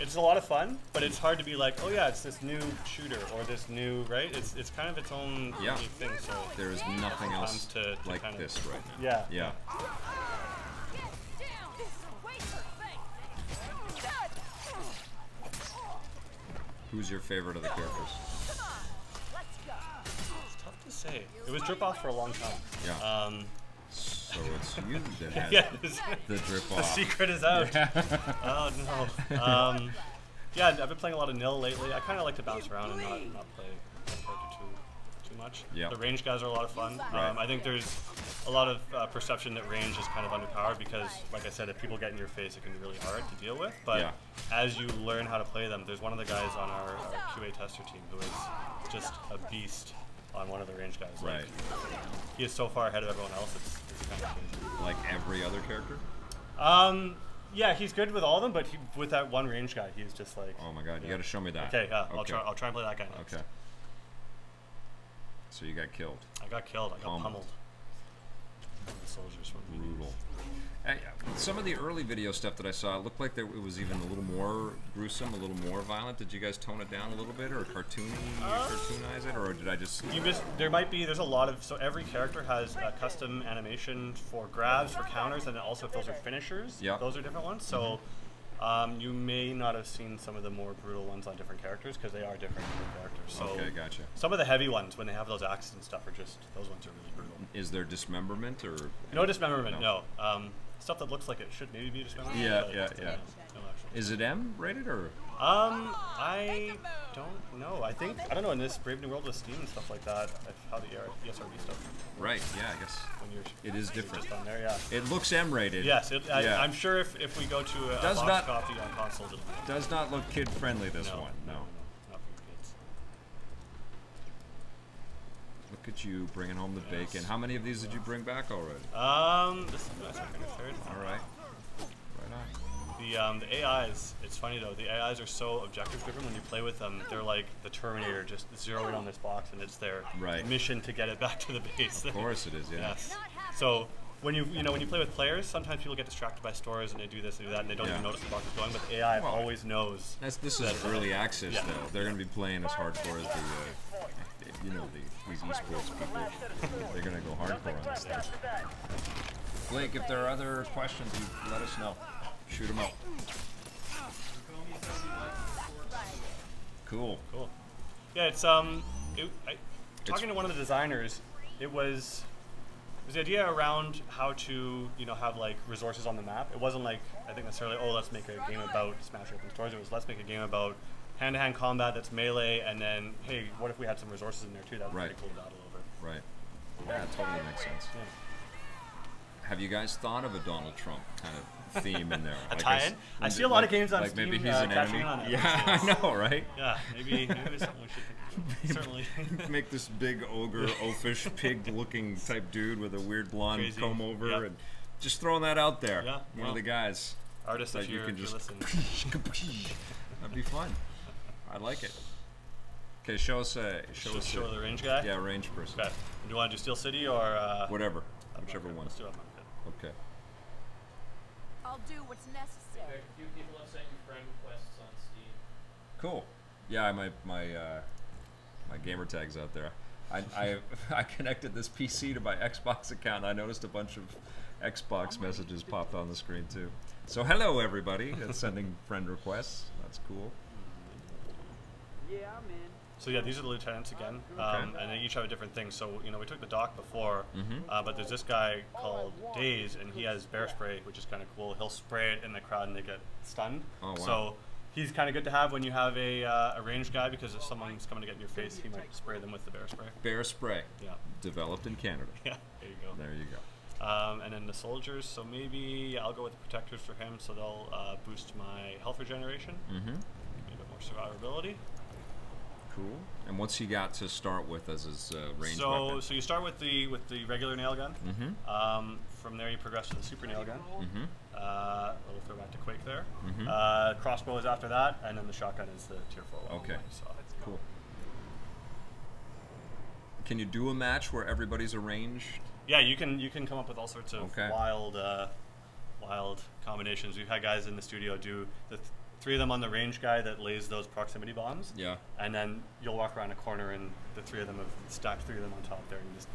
it's a lot of fun, but it's hard to be like, oh yeah, it's this new shooter or this new right. It's it's kind of its own Yeah. thing. So There is nothing else to- to like kind of- this right now. yeah, Yeah. Get down. Wait for thing. Dad. Who's your favorite of the characters? Come on. Let's go. it's tough to say. It was drip off for a long time. Yeah. Um, So it's you that has yeah, the drip off. the secret is out. oh no. Um, yeah, I've been playing a lot of nil lately. I kind of like to bounce around and not, not play character too too much. Yeah. The range guys are a lot of fun. Right. Um, I think there's a lot of uh, perception that range is kind of underpowered because, like I said, if people get in your face, it can be really hard to deal with. But Yeah. as you learn how to play them, there's one of the guys on our, our QA tester team who is just a beast on one of the range guys. Like, Right. he is so far ahead of everyone else. It's, it's kind of. Like every other character? Um, yeah, he's good with all of them, but he, with that one range guy, he's just like. Oh my god, you Yeah. got to show me that. Okay, yeah, I'll try. I'll try and play that guy next. Okay. So you got killed. I got killed. I got Pummeled. pummeled. The soldiers from Brutal. I, some of the early video stuff that I saw, it looked like there, it was even a little more gruesome, a little more violent. Did you guys tone it down a little bit, or cartoony, cartoonize it, or did I just? You just there might be there's a lot of so every character has a custom animation for grabs for counters and then also if those are finishers Yeah. those are different ones so um, you may not have seen some of the more brutal ones on different characters because they are different characters so Okay, gotcha. some of the heavy ones when they have those axes and stuff are just those ones are really brutal Is there dismemberment or? no dismemberment No. no, Um, stuff that looks like it should maybe be dismemberment Yeah, but yeah, no, yeah. no, actually. Is it M rated or? Um, I don't know. I think I don't know in this Brave New World with Steam and stuff like that. If, how the ESRB stuff Right. Yeah, I guess when you're it is different. just on there, yeah. It looks M rated. Yes, it, I, Yeah. I'm sure if, if we go to a, a Does box not- copy on consoles, it'll be Does not look kid friendly. This no, one. no, No. no, not for kids. Look at you bringing home the bacon. How many of these did you bring back already? Um, this is my second or third. All right. Right on. The um, the AIs, it's funny though. The AIs are so objective driven. When you play with them, they're like the Terminator, just zero in on this box, and it's their Right. mission to get it back to the base. Of course it is. Yeah. Yes. So when you you know when you play with players, sometimes people get distracted by stores and they do this and do that and they don't Yeah. even notice the box is going. But the AI Well, always knows. That's this is early access Yeah. though. They're going to be playing as hardcore as the, uh, you know, the, these esports people. They're going to go hardcore on this stuff. Blake, if there are other questions, you let us know. Shoot them out. Cool. Cool. Yeah, it's um, it, I, talking to one of the designers, it was. It was the idea around how to, you know, have like resources on the map. It wasn't like I think necessarily, oh, let's make a game about Smash Open Stores. It was let's make a game about hand-to-hand combat that's melee, and then hey, what if we had some resources in there too? That'd be Right. pretty cool to battle over. Right. Yeah, totally makes sense. Have you guys thought of a Donald Trump kind of theme in there? A Like tie-in? s- I see a lot of games on like maybe Steam, he's uh, an enemy. on that Yeah, I know, right? Yeah, maybe maybe something we should think of. certainly. Make this big ogre, oafish, pig-looking type dude with a weird blonde Crazy. comb over, Yep. and just throwing that out there. Yeah, One well. of the guys. Artists, that if you can just. That'd be fun. I like it. Okay, show us a show Show, us show a, the range guy. yeah range person. Okay. Do you want to do Steel City or uh, Whatever, Unmarked? whichever one. Let's do Unmarked. Okay. I'll do what's necessary. A few people have sent you friend requests on Steam. Cool. Yeah, my my uh, my gamer tags out there. I, I I connected this PC to my Xbox account. and I noticed a bunch of Xbox messages popped on the screen too. So hello everybody that's sending friend requests. That's cool. Yeah, I'm in. So yeah, these are the lieutenants again, um, and they each have a different thing. So you know, we took the doc before, Mhm. uh, but there's this guy called Days, and he has bear spray, which is kind of cool. He'll spray it in the crowd, and they get stunned. Oh, wow. So he's kind of good to have when you have a uh, a ranged guy, because if someone's coming to get in your face, he might spray them with the bear spray. Bear spray, Yeah, developed in Canada. yeah, there you go. There you go. Um, and then the soldiers, so maybe I'll go with the protectors for him, so they'll uh, boost my health regeneration, Mm-hmm. a bit more survivability. Cool. And what's he got to start with as his uh, range so, weapon? so you start with the with the regular nail gun. Mm-hmm. Um, from there, you progress to the super nail gun. Mm-hmm. Uh, a little throwback to Quake there. Mhm. Uh, crossbow is after that, and then the shotgun is the tier four. one. Okay. So, Cool. Can you do a match where everybody's arranged? yeah, you can you can come up with all sorts of Okay. wild uh, wild combinations. We've had guys in the studio do the th- three of them on the range guy that lays those proximity bombs. Yeah. And then you'll walk around a corner, and the three of them have stacked three of them on top there, and you just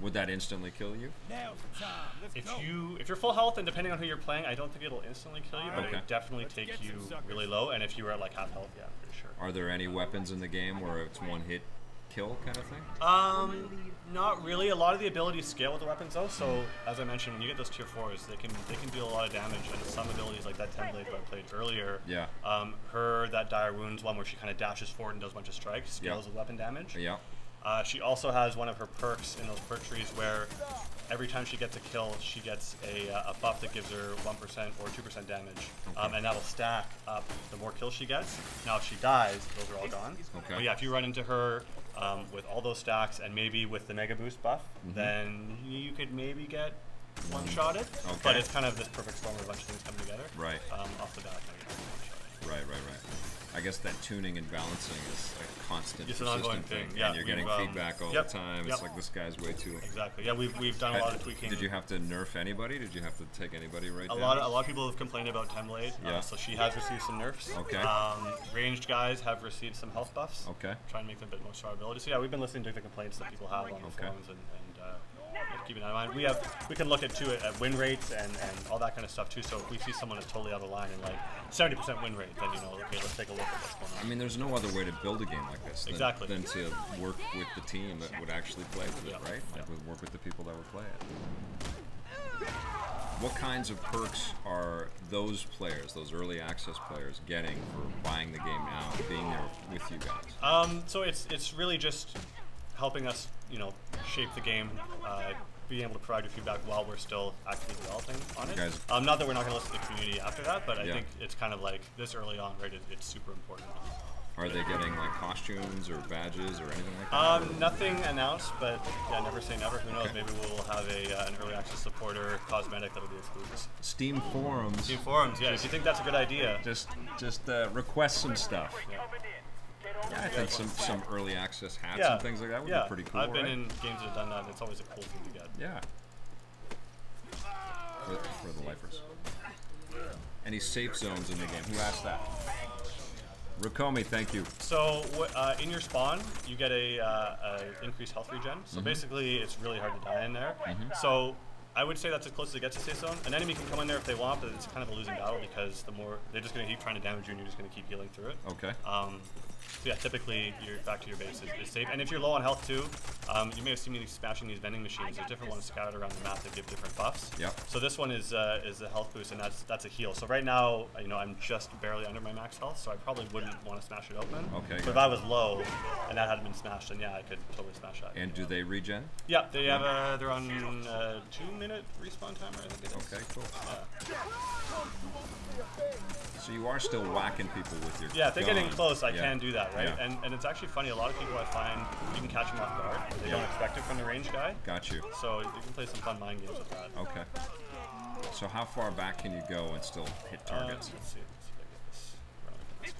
Would that instantly kill you? Now's the time. Let's If go. you if you're full health and depending on who you're playing, I don't think it'll instantly kill you, but it Okay. would definitely Let's take you really low. And if you were at like half health, yeah, I'm pretty sure. Are there any weapons in the game where it's one hit kill kind of thing? Um, not really. A lot of the abilities scale with the weapons though. So as I mentioned, when you get those tier fours, they can they can deal a lot of damage. And some abilities like that ten blade who I played earlier, Yeah. um, her that dire wounds one where she kind of dashes forward and does a bunch of strikes, Yeah. scales with weapon damage. Yeah. Uh, she also has one of her perks in those perk trees where every time she gets a kill, she gets a, uh, a buff that gives her 1% or 2% damage. Um, and that'll stack up the more kills she gets. Now, if she dies, those are all gone. Okay. But yeah, if you run into her um, with all those stacks and maybe with the Mega Boost buff, Mhm. then you could maybe get one shotted, Okay. but it's kind of this perfect storm of a bunch of things coming together. Right. Um, off the bat, kind of one-shotted. Right, right, right. I guess that tuning and balancing is a constant, It's an ongoing thing. thing, yeah, and you're getting um, feedback all yep, the time. yep. It's like this guy's way too. Exactly. Yeah, we've, we've done a lot of tweaking. Did you have to nerf anybody? Did you have to take anybody right A down? lot, of, a lot of people have complained about Temblade, Yeah. uh, so she has received some nerfs. Okay. Um, ranged guys have received some health buffs. Okay. Trying to make them a bit more survivability. So yeah, we've been listening to the complaints that people have on the Okay. forums and, and uh, keeping that in mind. We have we can look at too at win rates and, and all that kind of stuff too. So if we see someone that's totally out of line and like 70% win rate, then you know, okay, let's take a look at what's going on. I mean, there's no other way to build a game like this than, Exactly. than to work with the team that would actually play with it, right? Like Yeah. work with the people that would play it. What kinds of perks are those players, those early access players, getting for buying the game now, and being there with you guys? Um, so it's it's really just helping us, you know, shape the game, uh, being able to provide your feedback while we're still actively developing on it. Guys- Um, not that we're not going to listen to the community after that, but I Yeah. think it's kind of like this early on, right? It, it's super important. Are they getting like costumes or badges or anything like that? Um, nothing announced, but yeah, never say never. Who knows? Okay. Maybe we'll have a uh, an early access supporter cosmetic that'll be exclusive. Steam forums. Steam forums, yeah. If you think that's a good idea, Just, just uh, request some stuff. yeah. Yeah, I think some, some early access hats yeah, and things like that would yeah. be pretty cool. I've been right? in games that have done that. and It's always a cool thing to get. Yeah. For, for the lifers. Any safe zones in the game? Who asked that? Rukomi, thank you. So uh, in your spawn, you get a, uh, a increased health regen. So Mm-hmm. basically, it's really hard to die in there. So I would say that's as close as it gets to safe zone. An enemy can come in there if they want, but it's kind of a losing battle because the more they're just going to keep trying to damage you, and you're just going to keep healing through it. Okay. Um, so yeah, typically you're back to your base is, is safe. And if you're low on health too, um, you may have seen me smashing these vending machines. There's different ones scattered around the map that give different buffs. Yep. So this one is uh, is a health boost, and that's that's a heal. So right now, you know, I'm just barely under my max health, so I probably wouldn't want to smash it open. Okay, But if gotcha. I was low and that hadn't been smashed, then yeah, I could totally smash that. And do they regen? yeah, they have a they're on a two minute respawn timer. I think it is. Okay, cool. Yeah. So you are still whacking people with your Yeah, if they're getting close, I Yeah. can do that, right? Yeah. And and it's actually funny. A lot of people I find you can catch them off guard. They don't expect it from the range guy. Got you. So you can play some fun mind games with that. Okay. So how far back can you go and still hit Uh, targets? let's see. Let's see if I get this. Run with this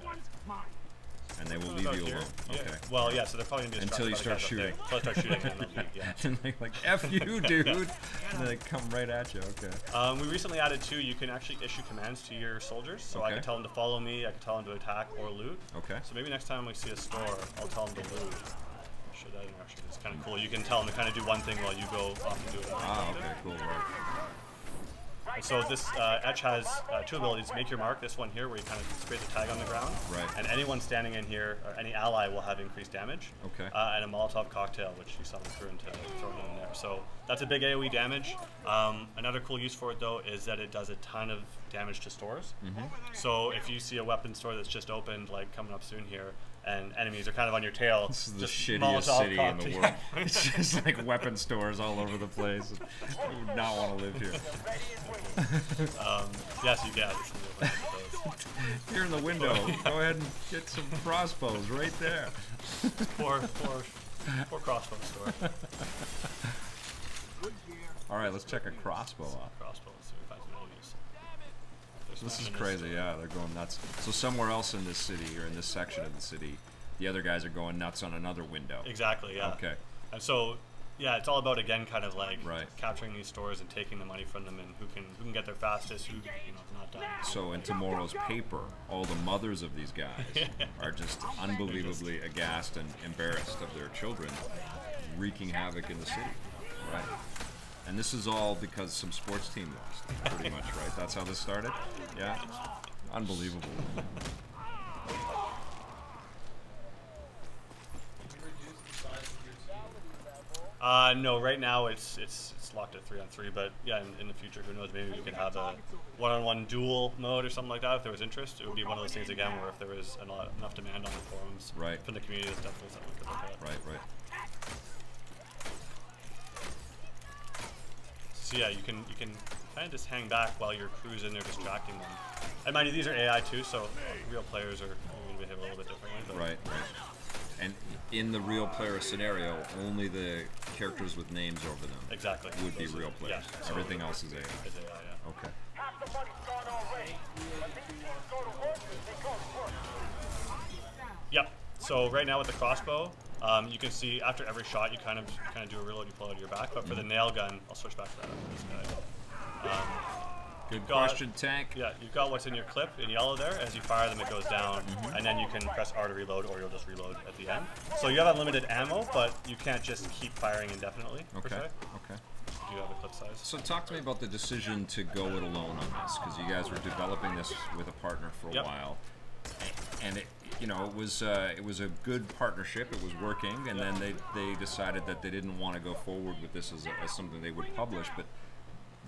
guy. And they will leave you alone. Yeah. Okay. Well, yeah. So they're probably gonna be Until you start by the guys up there. Until I start shooting, and they'll leave. Yeah. and they like F you, dude. And they come right at you. Okay. Um, we recently added too. You can actually issue commands to your soldiers. So I can tell them to follow me. I can tell them to attack or loot. Okay. So maybe next time we see a store, I'll tell them to loot. Show that interaction. It's kind of cool. You can tell them to kind of do one thing while you go off and do it. Ah, okay, cool. Right. And so this uh, etch has uh, two abilities: make your mark. This one here, where you kind of spray the tag on the ground, Right. And anyone standing in here, or any ally, will have increased damage. Okay. Uh, and a Molotov cocktail, which you saw me throw into throwing in there. So that's a big AOE damage. Um, another cool use for it though is that it does a ton of damage to stores. Mm-hmm. So if you see a weapon store that's just opened, like coming up soon here, and enemies are kind of on your tail, This is the just shittiest Molotov city in the world. It's just like weapon stores all over the place. I would not want to live here. um, yes, you of those. Here in the window. Go ahead and get some crossbows right there. Poor, poor, poor crossbow store. All right, let's check a crossbow off. crossbow. Let's see if I can use. There's This is crazy. Yeah, they're going nuts. So somewhere else in this city or in this section of the city, the other guys are going nuts on another window. Exactly. Yeah. Okay. And so, yeah, it's all about again, kind of like Right. capturing these stores and taking the money from them, and who can who can get there fastest, who you know is not done. So in tomorrow's paper, all the mothers of these guys are just unbelievably aghast and embarrassed of their children wreaking havoc in the city. Right. And this is all because some sports team lost, pretty much, right? That's how this started? Yeah? Unbelievable. Can you reduce the size of your team? Uh, no, right now it's it's it's locked at three on three, but yeah, in, in the future, who knows? Maybe we could have a one-on-one duel mode or something like that. If there was interest, it would be one of those things again where if there was lot, enough demand on the forums Right. from the community, it's definitely something we could look at. Right, right. So yeah, you can you can kind of just hang back while your crew's in there distracting them. And mind you, these are AI too, so real players are going to behave a little bit differently. But Right, right. And in the real player scenario, only the characters with names over them Exactly. would be Those are- real players. Yeah. so Everything else is AI. is AI, yeah. Okay. Yep. So right now with the crossbow, um, you can see after every shot you kind of kind of do a reload, you pull out of your back. But for the nail gun, I'll switch back to that. This guy. Um, Good got- question, Tank. yeah, you've got what's in your clip in yellow there. As you fire them, it goes down, and then you can press R to reload, or you'll just reload at the end. So you have unlimited ammo, but you can't just keep firing indefinitely. Okay. Okay. You have a clip size. So talk to me about the decision to go it alone on this, because you guys were developing this with a partner for a Yep. while, and it, you know, it was uh, it was a good partnership. It was working, and then they they decided that they didn't want to go forward with this as, a, as something they would publish. But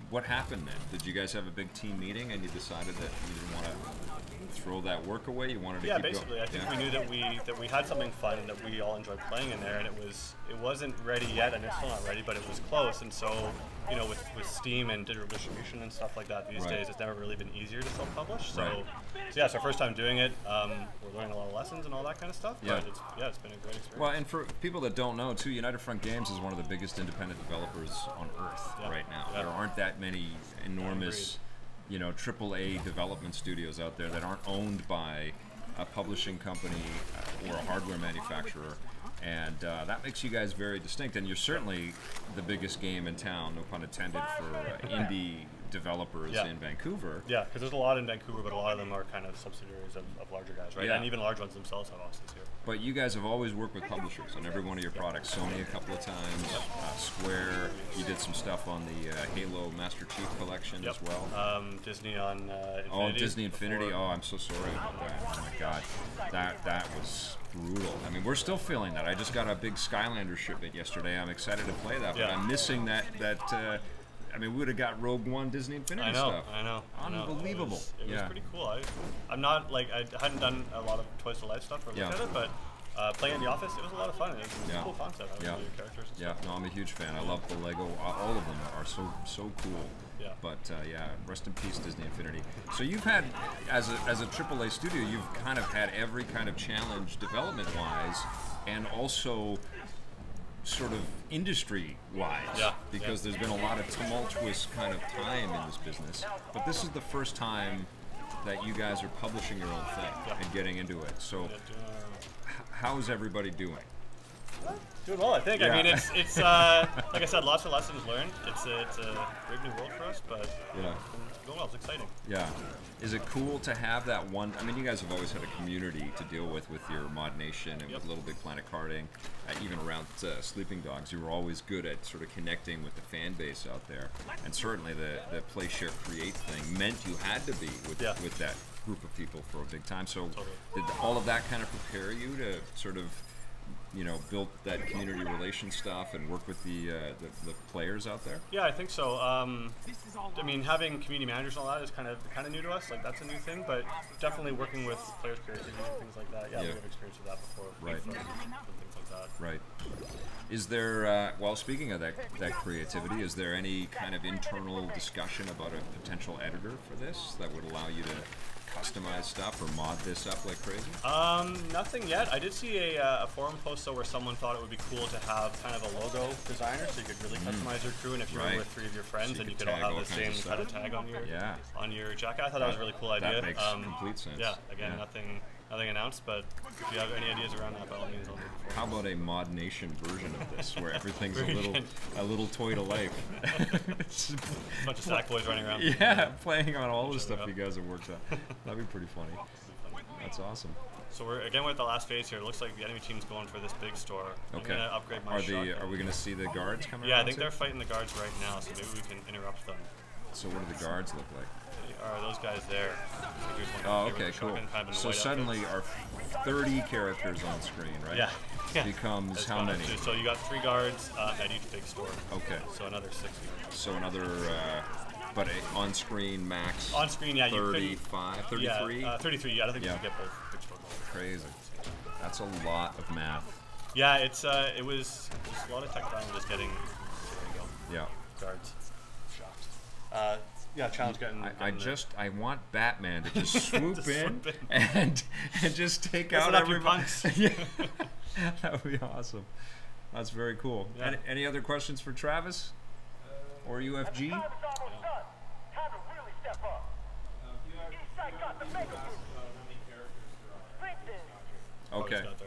what happened then? Did you guys have a big team meeting, and you decided that you didn't want to throw that work away? You wanted to Yeah, keep basically, going. I think Yeah. we knew that we that we had something fun and that we all enjoyed playing in there, and it was it wasn't ready yet, and it's still not ready, but it was close. And so, you know, with, with Steam and digital distribution and stuff like that these Right. days, it's never really been easier to self-publish. So, Right. so yeah, it's our first time doing it. Um, we're learning a lot of lessons and all that kind of stuff. Yeah. But it's, yeah, it's been a great experience. Well, and for people that don't know, too, United Front Games is one of the biggest independent developers on earth Yeah. right now. Yeah. There aren't that many enormous, you know, AAA development studios out there that aren't owned by a publishing company uh, or a hardware manufacturer. And uh, that makes you guys very distinct. And you're certainly the biggest game in town, no pun intended, for uh, indie developers Yeah. in Vancouver. yeah, because there's a lot in Vancouver, but a lot of them are kind of subsidiaries of, of larger guys, right? Yeah. And even large ones themselves have offices here. But you guys have always worked with publishers on every one of your products. Sony a couple of times, uh, Square. You did some stuff on the uh, Halo Master Chief Collection Yep. as well. Um, Disney on uh, Infinity. oh, Disney Infinity. before- Oh, I'm so sorry about that. Oh my God, that that was brutal. I mean, we're still feeling that. I just got a big Skylander shipment yesterday. I'm excited to play that, but Yeah. I'm missing that that. Uh, I mean, we would have got Rogue One Disney Infinity I know, stuff. I know, I know. Unbelievable. It was, it was pretty cool. I, I'm not like I hadn't done a lot of Toys to Life stuff or looked Yeah. at it, but uh, playing in the office, it was a lot of fun. It was, it was Yeah. a cool concept. having Yeah. your characters. And Yeah, stuff. no, I'm a huge fan. I love the Lego. All of them are so so cool. Yeah. But uh, yeah, rest in peace, Disney Infinity. So you've had, as a as a AAA studio, you've kind of had every kind of challenge development-wise, and also sort of industry-wise. Yeah, Because yeah. there's been a lot of tumultuous kind of time in this business, but this is the first time that you guys are publishing your own thing Yeah. and getting into it. So Yeah, doing, uh, h- how's everybody doing? Doing well, I think. Yeah. I mean, it's it's uh, like I said, lots of lessons learned. It's a, it's a brave new world for us, but Yeah. it's going well. It's exciting. Yeah. Is it cool to have that one? I mean, you guys have always had a community to deal with with your ModNation and Yep. with Little Big Planet Karting, uh, even around uh, Sleeping Dogs. You were always good at sort of connecting with the fan base out there, and certainly the the play share create thing meant you had to be with Yeah. with that group of people for a big time. So, Totally. did all of that kind of prepare you to sort of you know, build that community relation stuff and work with the, uh, the the players out there. Yeah, I think so. Um, I mean, having community managers and all that is kind of kind of new to us. Like that's a new thing, but definitely working with players' creativity and things like that. Yeah, Yeah. we have experience with that before. Right. from- from like. Right. Is there, uh, well, speaking of that, that creativity, is there any kind of internal discussion about a potential editor for this that would allow you to customize stuff or mod this up like crazy? Um, nothing yet. I did see a, uh, a forum post though where someone thought it would be cool to have kind of a logo designer, so you could really customize your crew, and if you Mm. Right. were with three of your friends, So you and you could all have all the same kind of tag on your Yeah. on your jacket. I thought that was a really cool idea. That makes um, complete sense. Yeah. Again, Yeah. nothing nothing announced, but if you have any ideas around that, by all means, I'll. How about a ModNation version of this, where everything's a little, a little toy to life? A bunch of sack boys running around. yeah, playing on all the stuff you guys have worked on. That'd be pretty funny. That's awesome. So we're again we're at the last phase here. It looks like the enemy team's going for this big store. I'm Okay. gonna upgrade my Are the are we going to see the guards coming? Yeah, I think too? they're fighting the guards right now, so maybe we can interrupt them. So what do the guards look like? Are those guys there? So here's one Oh, okay, cool. kind of So suddenly outfits. our 30 characters on screen, right? yeah, yeah. Becomes That's how many? So you got three guards uh, at each big store. Okay. So another six. guards. So another, uh, but a on screen max. On screen, yeah, 35, 33. Yeah, uh, 33. Yeah, I don't think Yeah. you can get both big store goals. Crazy. That's a lot of math. Yeah, it's uh, it was just a lot of tech challenges getting there you go, Yeah. guards. Shocked. Uh, yeah, challenge getting. I, I just I want Batman to just swoop, Just in, swoop in. and and just take Listen out up, you everybody. yeah. that would be awesome. That's very cool. Yeah. Any, any other questions for Travis or UFG? Uh, if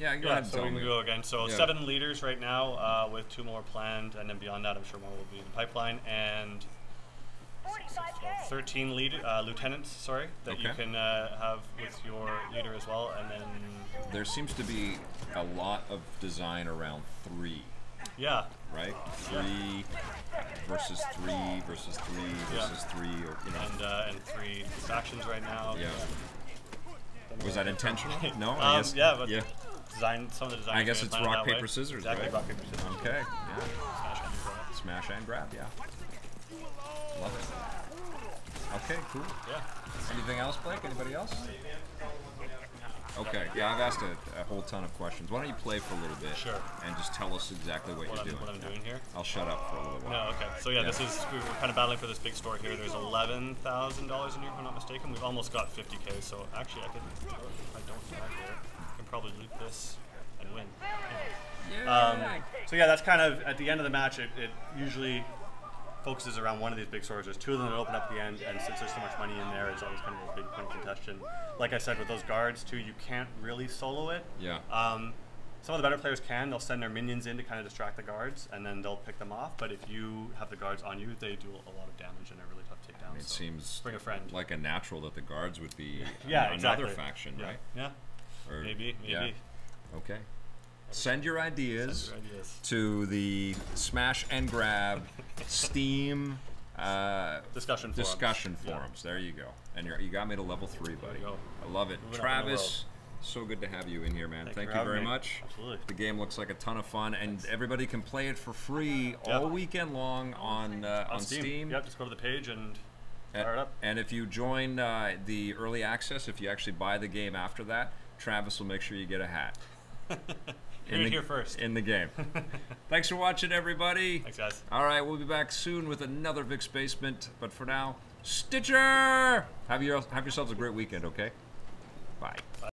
Yeah, go Yeah, ahead so tell we me. can go again. So Yeah. seven leaders right now, uh, with two more planned, and then beyond that, I'm sure more will be in the pipeline. And 13 lead, uh, lieutenants, sorry, that you can uh, have with your leader as well. And then, There seems to be a lot of design around three, yeah, right? Three versus three versus three Yeah. versus three, or you know. and uh, and three factions right now. Yeah. Was that intentional? No, I Um, guess. yeah, but yeah. Design some of the design. I guess it's rock paper scissors, Exactly, right? rock paper scissors. Okay. Yeah. Smash and grab. Smash and grab. Yeah. Love it. Okay. Cool. Yeah. Anything else, Blake? Anybody else? Okay. Yeah, I've asked a, a whole ton of questions. Why don't you play for a little bit? Sure. And just tell us exactly what, What you're I'm, doing. what I'm doing here. I'll shut up for a little while. No, okay. So yeah, Yeah. this is we we're kind of battling for this big store here. There's eleven thousand dollars in here, if I'm not mistaken. We've almost got fifty k. So actually, I could, I don't die here, I can probably loot this and win. Um, so yeah, that's kind of at the end of the match. It, it usually focuses around one of these big stores. There's two of them that open up at the end, and since there's so much money in there, it's always kind of a big point of contention. Like I said, with those guards too, you can't really solo it. Yeah. Um, some of the better players can. They'll send their minions in to kind of distract the guards, and then they'll pick them off. But if you have the guards on you, they do a lot of damage and they're really tough to take down. It so seems bring a friend. like a natural that the guards would be yeah, another exactly. faction, yeah. right? Yeah, Or- maybe, maybe. yeah. Okay. Send your ideas Good ideas. to the Smash and Grab Steam uh, Discussion forums. discussion Yeah. forums. There you go. And you're, you got me to level three, buddy. I love it. Moving up in the Travis, so good to have you in here, man. Thank you Thank you very me. much. Absolutely. The game looks like a ton of fun, and everybody can play it for free Yeah. all weekend long on uh, on, On Steam. Steam. Yep, just go to the page and A- fire it up. And if you join uh, the early access, if you actually buy the game after that, Travis will make sure you get a hat. In the, here first. In the game. Thanks for watching, everybody. Thanks, guys. All right, we'll be back soon with another Vic's Basement. But for now, Stitcher! Have, your, have yourselves a great weekend, okay? Bye.